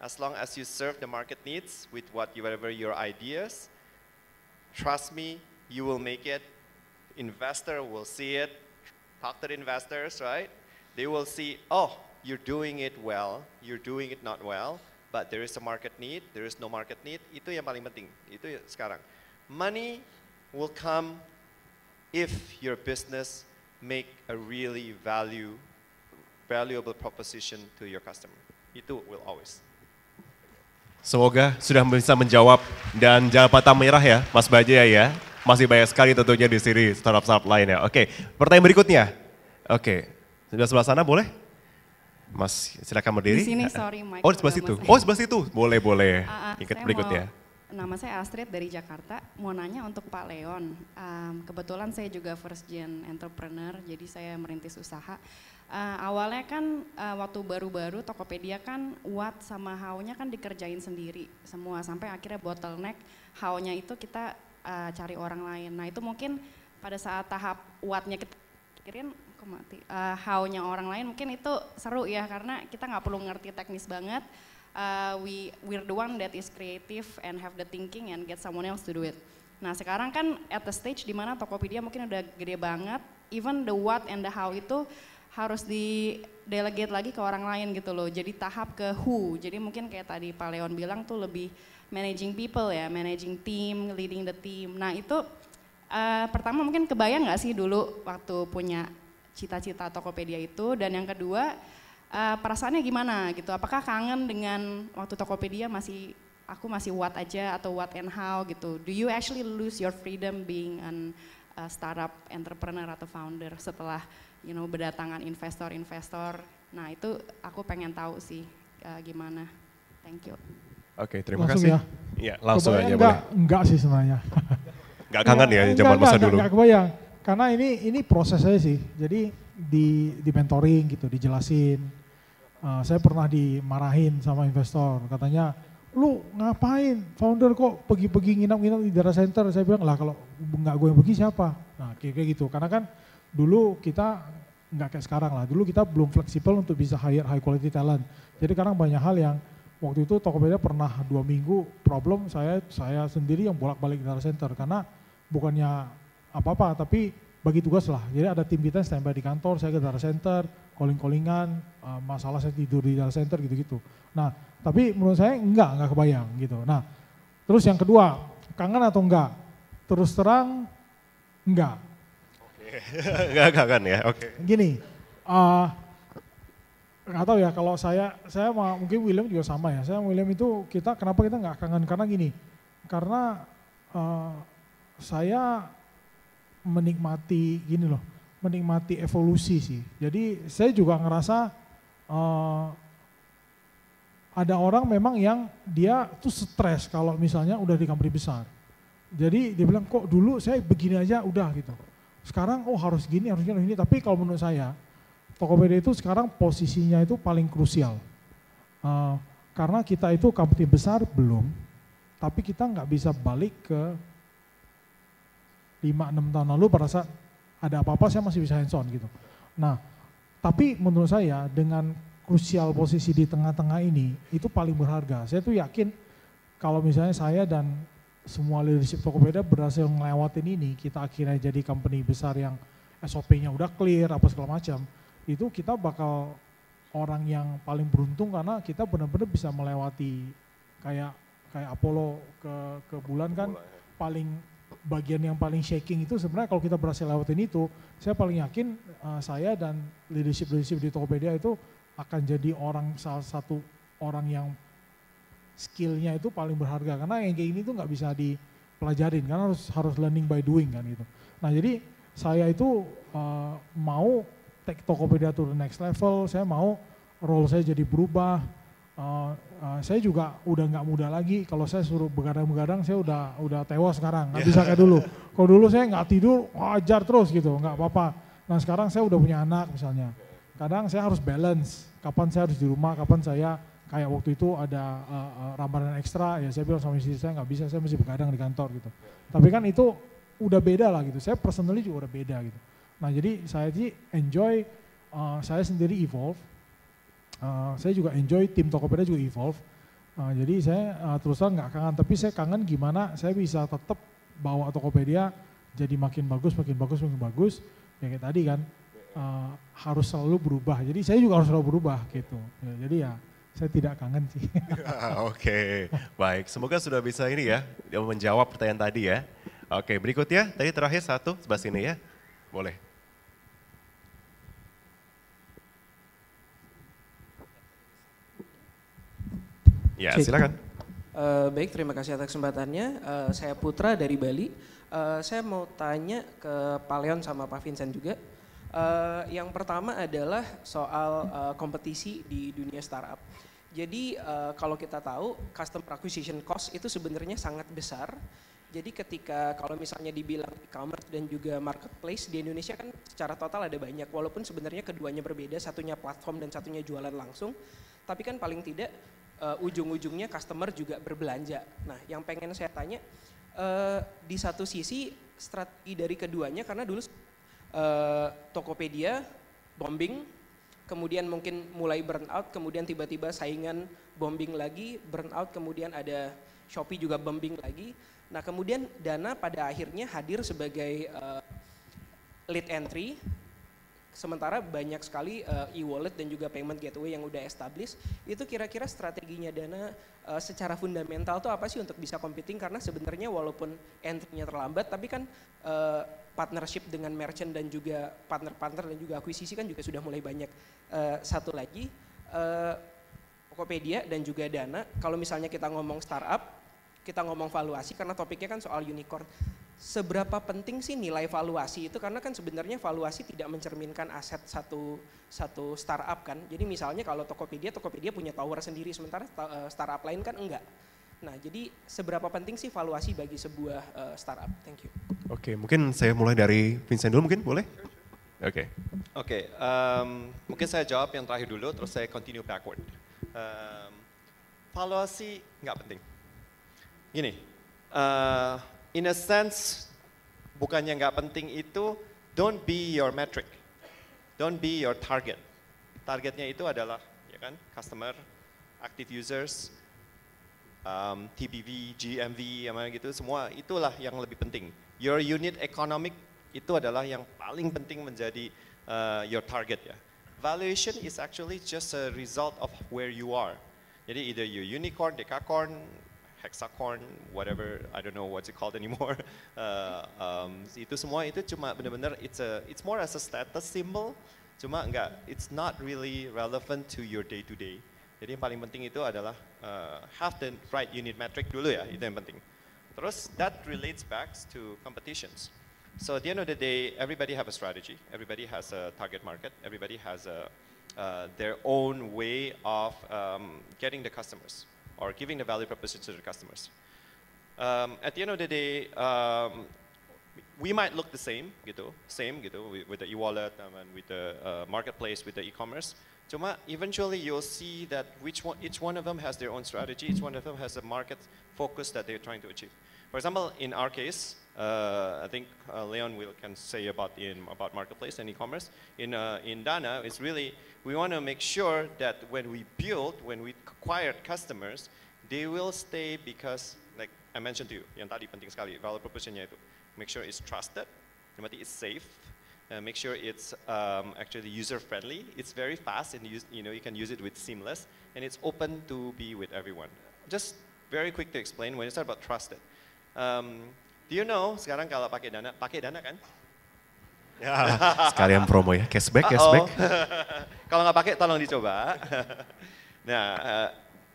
As long as you serve the market needs with what whatever your ideas, trust me, you will make it. Investor will see it. Talk to the investors, right? They will see, oh, you're doing it well, you're doing it not well, but there is a market need, there is no market need. Itu yang paling penting. Itu sekarang. Money will come if your business make a really value, valuable proposition to your customer. Itu will always. Semoga sudah bisa menjawab dan jangan patah merah ya Mas Baja ya. Masih banyak sekali tentunya di sini startup-startup lainnya. Oke, pertanyaan berikutnya. Oke, sebelah sebelah sana boleh? Mas silakan berdiri. Di sini sorry Mike. Oh sebelah situ. Oh sebelah situ. Boleh boleh. Uh, uh, Ikut berikutnya. Mau Nama saya Astrid dari Jakarta. Mau nanya untuk Pak Leon. Um, kebetulan saya juga first gen entrepreneur, jadi saya merintis usaha. Uh, awalnya kan uh, waktu baru-baru Tokopedia kan what sama how-nya kan dikerjain sendiri semua sampai akhirnya bottleneck how-nya itu kita uh, cari orang lain. Nah itu mungkin pada saat tahap what-nya kita pikirin. Uh, how-nya orang lain mungkin itu seru ya karena kita nggak perlu ngerti teknis banget. Uh, we we're the one that is creative and have the thinking and get someone else to do it. Nah sekarang kan at the stage di mana Tokopedia mungkin udah gede banget, even the what and the how itu harus di delegate lagi ke orang lain gitu loh. Jadi tahap ke who. Jadi mungkin kayak tadi Pak Leon bilang tuh lebih managing people ya, managing team, leading the team. Nah itu uh, pertama mungkin kebayang nggak sih dulu waktu punya cita-cita Tokopedia itu dan yang kedua uh, perasaannya gimana gitu? Apakah kangen dengan waktu Tokopedia masih aku masih what aja atau what and how gitu? Do you actually lose your freedom being an uh, startup entrepreneur atau founder setelah you know berdatangan investor-investor. Nah itu aku pengen tahu sih uh, gimana. Thank you. Oke, okay, terima langsung kasih. Ya, ya langsung kebayang aja enggak, boleh. Enggak sih sebenarnya. (laughs) Enggak kangen ya zaman enggak, masa enggak, dulu. Enggak kebayang. Karena ini ini proses saya sih. Jadi di di mentoring gitu, dijelasin. Uh, saya pernah dimarahin sama investor, katanya lu ngapain? Founder kok pergi-pergi nginap-nginap di data center? Saya bilang lah kalau nggak gue yang pergi siapa? Nah kayak, gitu. Karena kan dulu kita nggak kayak sekarang lah. Dulu kita belum fleksibel untuk bisa hire high quality talent. Jadi sekarang banyak hal yang waktu itu Tokopedia pernah dua minggu problem saya saya sendiri yang bolak-balik data center. Karena bukannya apa-apa tapi bagi tugas lah. Jadi ada tim kita standby di kantor saya ke data center calling-callingan uh, masalah saya tidur di data center gitu-gitu. Nah tapi menurut saya enggak enggak kebayang gitu. Nah terus yang kedua kangen atau enggak? Terus terang enggak. (laughs) Enggak kangen ya, oke. gini uh, nggak tahu ya kalau saya saya sama mungkin William juga sama ya. Saya William itu kita kenapa kita nggak kangen? Karena gini karena uh, saya menikmati gini loh menikmati evolusi sih. Jadi saya juga ngerasa uh, ada orang memang yang dia tuh stres kalau misalnya udah di company besar. Jadi dia bilang kok dulu saya begini aja udah gitu. Sekarang oh harus gini harus gini tapi kalau menurut saya Tokopedia itu sekarang posisinya itu paling krusial. Uh, karena kita itu company besar belum, tapi kita nggak bisa balik ke 5-6 tahun lalu pada saat ada apa-apa saya masih bisa hands on gitu. Nah, tapi menurut saya dengan krusial posisi di tengah-tengah ini itu paling berharga. Saya tuh yakin kalau misalnya saya dan semua leadership Tokopedia berhasil ngelewatin ini, kita akhirnya jadi company besar yang SOP-nya udah clear, apa segala macam, itu kita bakal orang yang paling beruntung karena kita benar-benar bisa melewati kayak kayak Apollo ke ke bulan kan paling bagian yang paling shaking itu sebenarnya kalau kita berhasil lewatin itu, saya paling yakin uh, saya dan leadership leadership di Tokopedia itu akan jadi orang salah satu orang yang skillnya itu paling berharga karena yang kayak ini tuh nggak bisa dipelajarin karena harus harus learning by doing kan gitu. Nah jadi saya itu uh, mau take Tokopedia to the next level, saya mau role saya jadi berubah. Uh, uh, saya juga udah nggak muda lagi. Kalau saya suruh begadang-begadang, saya udah udah tewas sekarang. Nggak bisa kayak dulu. Kalau dulu saya nggak tidur, ajar terus gitu, nggak apa-apa. Nah sekarang saya udah punya anak misalnya. Kadang saya harus balance. Kapan saya harus di rumah, kapan saya kayak waktu itu ada uh, uh, ramadan ekstra, ya saya bilang sama istri saya nggak bisa, saya mesti begadang di kantor gitu. Tapi kan itu udah beda lah gitu. Saya personally juga udah beda gitu. Nah jadi saya sih enjoy, uh, saya sendiri evolve. Uh, saya juga enjoy tim Tokopedia juga evolve. Uh, jadi saya uh, terus terang nggak kangen, tapi saya kangen gimana saya bisa tetap bawa Tokopedia jadi makin bagus, makin bagus, makin bagus. Ya kayak tadi kan uh, harus selalu berubah. Jadi saya juga harus selalu berubah gitu. Ya, jadi ya saya tidak kangen sih. (laughs) (laughs) Oke, baik. Semoga sudah bisa ini ya menjawab pertanyaan tadi ya. Oke, berikutnya tadi terakhir satu sebelah sini ya. Boleh. Ya, Cik. silakan. Uh, baik, terima kasih atas kesempatannya. Uh, saya Putra dari Bali. Uh, saya mau tanya ke Pak Leon sama Pak Vincent juga. Uh, yang pertama adalah soal uh, kompetisi di dunia startup. Jadi uh, kalau kita tahu customer acquisition cost itu sebenarnya sangat besar. Jadi ketika kalau misalnya dibilang e-commerce dan juga marketplace di Indonesia kan secara total ada banyak. Walaupun sebenarnya keduanya berbeda, satunya platform dan satunya jualan langsung. Tapi kan paling tidak uh, ujung-ujungnya customer juga berbelanja. Nah, yang pengen saya tanya uh, di satu sisi strategi dari keduanya karena dulu Uh, Tokopedia bombing, kemudian mungkin mulai burnout, kemudian tiba-tiba saingan bombing lagi, burnout, kemudian ada Shopee juga bombing lagi. Nah kemudian Dana pada akhirnya hadir sebagai uh, lead entry sementara banyak sekali uh, e-wallet dan juga payment gateway yang udah established itu kira-kira strateginya Dana uh, secara fundamental tuh apa sih untuk bisa competing? Karena sebenarnya walaupun entry-nya terlambat tapi kan uh, partnership dengan merchant dan juga partner-partner dan juga akuisisi kan juga sudah mulai banyak. Uh, satu lagi uh, Tokopedia dan juga Dana kalau misalnya kita ngomong startup kita ngomong valuasi karena topiknya kan soal unicorn seberapa penting sih nilai valuasi itu karena kan sebenarnya valuasi tidak mencerminkan aset satu satu startup kan. Jadi misalnya kalau Tokopedia, Tokopedia punya tower sendiri sementara eh, startup lain kan enggak. Nah, jadi seberapa penting sih valuasi bagi sebuah uh, startup? Thank you. Oke, mungkin saya mulai dari Vincent dulu mungkin boleh? Oke. Oke, okay, um, mungkin saya jawab yang terakhir dulu, terus saya continue backward. Um, valuasi nggak penting. Gini, uh, in a sense, bukannya nggak penting itu, don't be your metric, don't be your target. Targetnya itu adalah, ya kan, customer, active users, um, TPV, GMV, gitu, semua itulah yang lebih penting. Your unit economic itu adalah yang paling penting menjadi uh, your target ya. Valuation is actually just a result of where you are. Jadi either you unicorn, decacorn, hexacorn, whatever, I don't know what's it called anymore. (laughs) Uh, um, itu semua itu cuma benar-benar it's a it's more as a status symbol, cuma enggak, it's not really relevant to your day to day. Jadi yang paling penting itu adalah uh, have the right unit metric dulu ya, itu yang penting. Terus that relates back to competitions. So at the end of the day, everybody have a strategy, everybody has a target market, everybody has a, uh, their own way of um, getting the customers or giving the value proposition to the customers. Um, at the end of the day, um, we might look the same, gitu, same, gitu, with, with the e-wallet um, and with the uh, marketplace, with the e-commerce. Cuma eventually you'll see that which one, each one of them has their own strategy, each one of them has a market focus that they're trying to achieve. For example, in our case, uh, I think uh, Leon will can say about in about marketplace and e-commerce. In uh, in Dana, it's really we want to make sure that when we build, when we acquire customers, they will stay because, like I mentioned to you, yang tadi penting sekali, value propositionnya itu, make sure it's trusted, it's safe, uh, make sure it's um, actually user friendly, it's very fast and use, you know you can use it with seamless, and it's open to be with everyone. Just very quick to explain when you start about trusted. Um, do you know sekarang kalau pakai dana, pakai dana kan? Ya, sekalian promo ya, cashback, cashback. (laughs) kalau nggak pakai tolong dicoba. (laughs) nah, uh,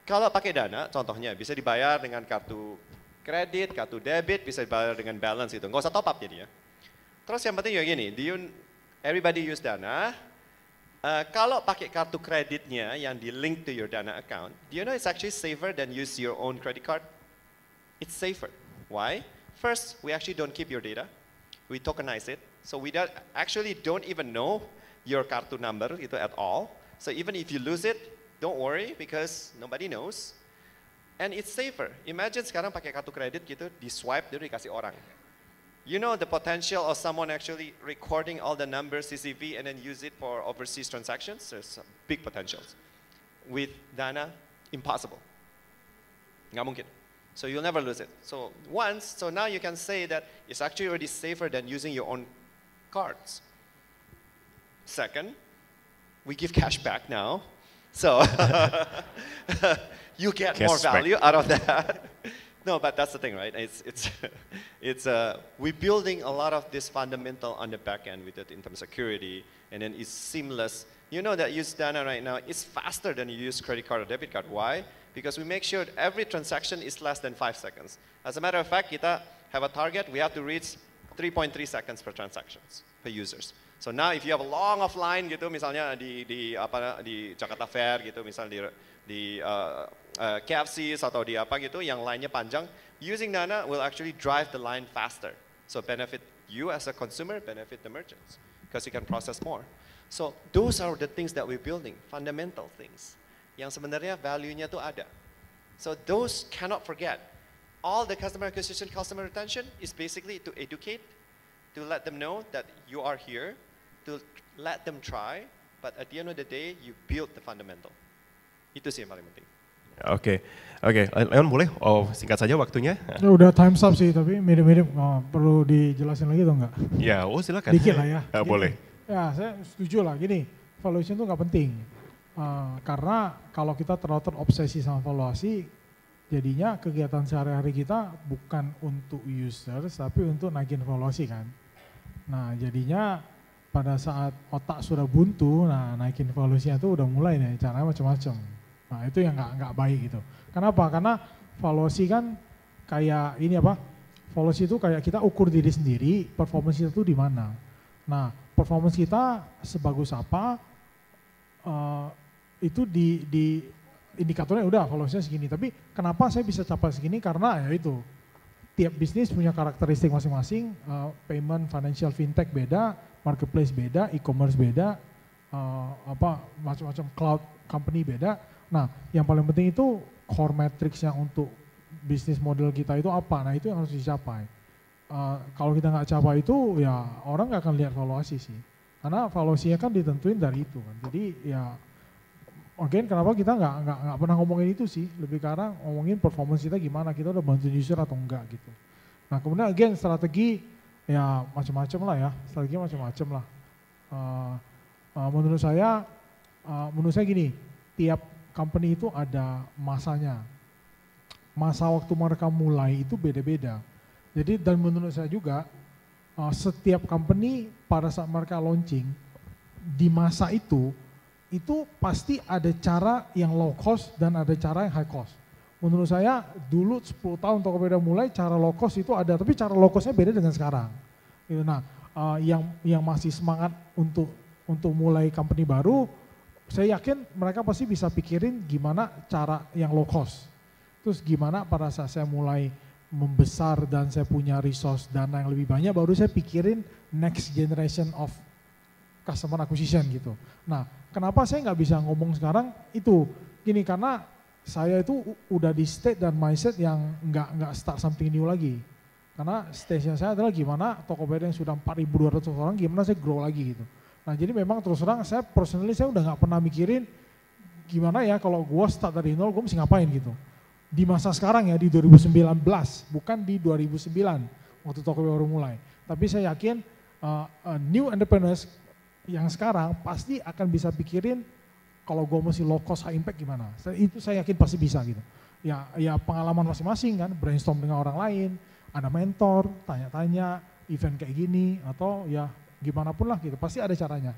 kalau pakai dana, contohnya bisa dibayar dengan kartu kredit, kartu debit, bisa dibayar dengan balance itu. Nggak usah top up jadi ya. Terus yang penting juga gini, do you, everybody use dana, uh, kalau pakai kartu kreditnya yang di link to your dana account, do you know it's actually safer than use your own credit card? It's safer. Why? First, we actually don't keep your data. We tokenize it. So we don't, actually don't even know your kartu number itu at all. So even if you lose it, don't worry because nobody knows. And it's safer. Imagine sekarang pakai kartu kredit gitu, di swipe dia dikasih orang. You know the potential of someone actually recording all the numbers CCV and then use it for overseas transactions? There's big potentials. With Dana, impossible. Nggak mungkin. So you'll never lose it. So once, so now you can say that it's actually already safer than using your own cards. Second, we give cash back now. So (laughs) you get cash more value back. out of that. (laughs) no, but that's the thing, right? It's, it's, (laughs) it's uh, we're building a lot of this fundamental on the back end with it in terms of security, and then it's seamless. You know that use Dana right now, it's faster than you use credit card or debit card. Why? Because we make sure every transaction is less than five seconds. As a matter of fact, kita have a target, we have to reach 3.3 seconds per transactions per users. So now if you have a long offline gitu, misalnya di di apa di Jakarta Fair gitu, misalnya di di uh, uh, KFC atau di apa gitu, yang lainnya panjang, using Nana will actually drive the line faster. So benefit you as a consumer, benefit the merchants because you can process more. So those are the things that we're building, fundamental things. Yang sebenarnya value-nya tuh ada. So those cannot forget all the customer acquisition, customer retention is basically to educate to let them know that you are here, to let them try, but at the end of the day, you build the fundamental. Itu sih yang paling penting. Oke, oke. Leon boleh? Oh, singkat saja waktunya. Ya udah time up sih, tapi mirip-mirip. Oh, perlu dijelasin lagi atau enggak? Ya, oh silakan. Dikit lah ya. Ya, boleh. Ya, saya setuju lah. Gini, valuation itu nggak penting. Uh, karena kalau kita terlalu terobsesi sama valuasi, jadinya kegiatan sehari-hari kita bukan untuk users, tapi untuk naikin valuasi kan. Nah, jadinya pada saat otak sudah buntu, nah naikin valuasinya itu udah mulai nih, caranya macam-macam. Nah, itu yang nggak nggak baik gitu. Kenapa? Karena valuasi kan kayak ini apa? Valuasi itu kayak kita ukur diri sendiri, performance kita tuh di mana. Nah, performance kita sebagus apa, uh, itu di, di indikatornya udah valuasinya segini. Tapi kenapa saya bisa capai segini? Karena ya itu tiap bisnis punya karakteristik masing-masing. Uh, payment, financial, fintech beda, marketplace beda, e-commerce beda, uh, apa macam-macam cloud company beda. Nah, yang paling penting itu core metrics yang untuk bisnis model kita itu apa? Nah, itu yang harus dicapai. Uh, kalau kita nggak capai itu, ya orang nggak akan lihat valuasi sih. Karena valuasinya kan ditentuin dari itu kan. Jadi ya Again, kenapa kita nggak nggak nggak pernah ngomongin itu sih? Lebih karena ngomongin performance kita gimana, kita udah bantu user atau enggak gitu. Nah kemudian again strategi ya macam-macam lah ya, strategi macam-macam lah. Uh, uh, menurut saya, uh, menurut saya gini, tiap company itu ada masanya. Masa waktu mereka mulai itu beda-beda. Jadi dan menurut saya juga uh, setiap company pada saat mereka launching di masa itu itu pasti ada cara yang low cost dan ada cara yang high cost. Menurut saya dulu 10 tahun Tokopedia mulai cara low cost itu ada, tapi cara low costnya beda dengan sekarang. Gitu. Nah, uh, yang yang masih semangat untuk untuk mulai company baru, saya yakin mereka pasti bisa pikirin gimana cara yang low cost. Terus gimana pada saat saya mulai membesar dan saya punya resource dana yang lebih banyak, baru saya pikirin next generation of customer acquisition gitu. Nah, kenapa saya nggak bisa ngomong sekarang itu gini karena saya itu udah di state dan mindset yang nggak nggak start something new lagi. Karena station saya adalah gimana Tokopedia yang sudah 4.200 orang gimana saya grow lagi gitu. Nah jadi memang terus terang saya personally saya udah nggak pernah mikirin gimana ya kalau gue start dari nol gue mesti ngapain gitu. Di masa sekarang ya di 2019 bukan di 2009 waktu Tokopedia baru mulai. Tapi saya yakin uh, uh, new entrepreneurs yang sekarang pasti akan bisa pikirin kalau gue masih low cost high impact gimana. Itu saya yakin pasti bisa gitu. Ya, ya pengalaman masing-masing kan, brainstorm dengan orang lain, ada mentor, tanya-tanya, event kayak gini, atau ya gimana pun lah gitu, pasti ada caranya.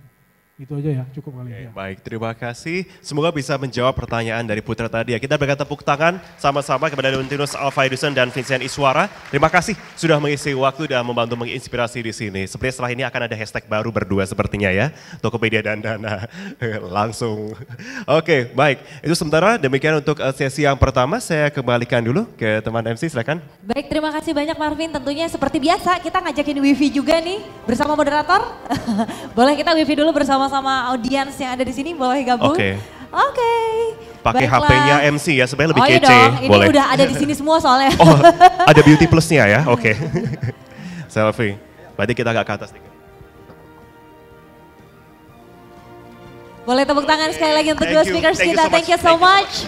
Itu aja ya, cukup kali okay, ya. Baik, terima kasih. Semoga bisa menjawab pertanyaan dari Putra tadi ya. Kita berikan tepuk tangan sama-sama kepada Dontinus Alfa Edison dan Vincent Iswara. Terima kasih sudah mengisi waktu dan membantu menginspirasi di sini. Seperti setelah ini akan ada hashtag baru berdua sepertinya ya. Tokopedia dan Dana. (laughs) Langsung. Oke, okay, baik. Itu sementara demikian untuk eh, sesi yang pertama. Saya kembalikan dulu ke teman MC, silakan. Baik, terima kasih banyak Marvin. Tentunya seperti biasa kita ngajakin Wifi juga nih bersama moderator. (laughs) Boleh kita Wifi dulu bersama sama-sama audiens yang ada di sini boleh gabung? Oke. Okay. Oke. Okay. Pakai HP-nya MC ya supaya lebih oh, iya kece. Dong. Ini boleh. udah ada di sini semua soalnya. (laughs) oh, ada beauty (laughs) plusnya ya. Oke. Okay. (laughs) Selfie. Berarti kita agak ke atas dikit. Boleh tepuk tangan sekali lagi untuk dua speakers kita. Thank you so much.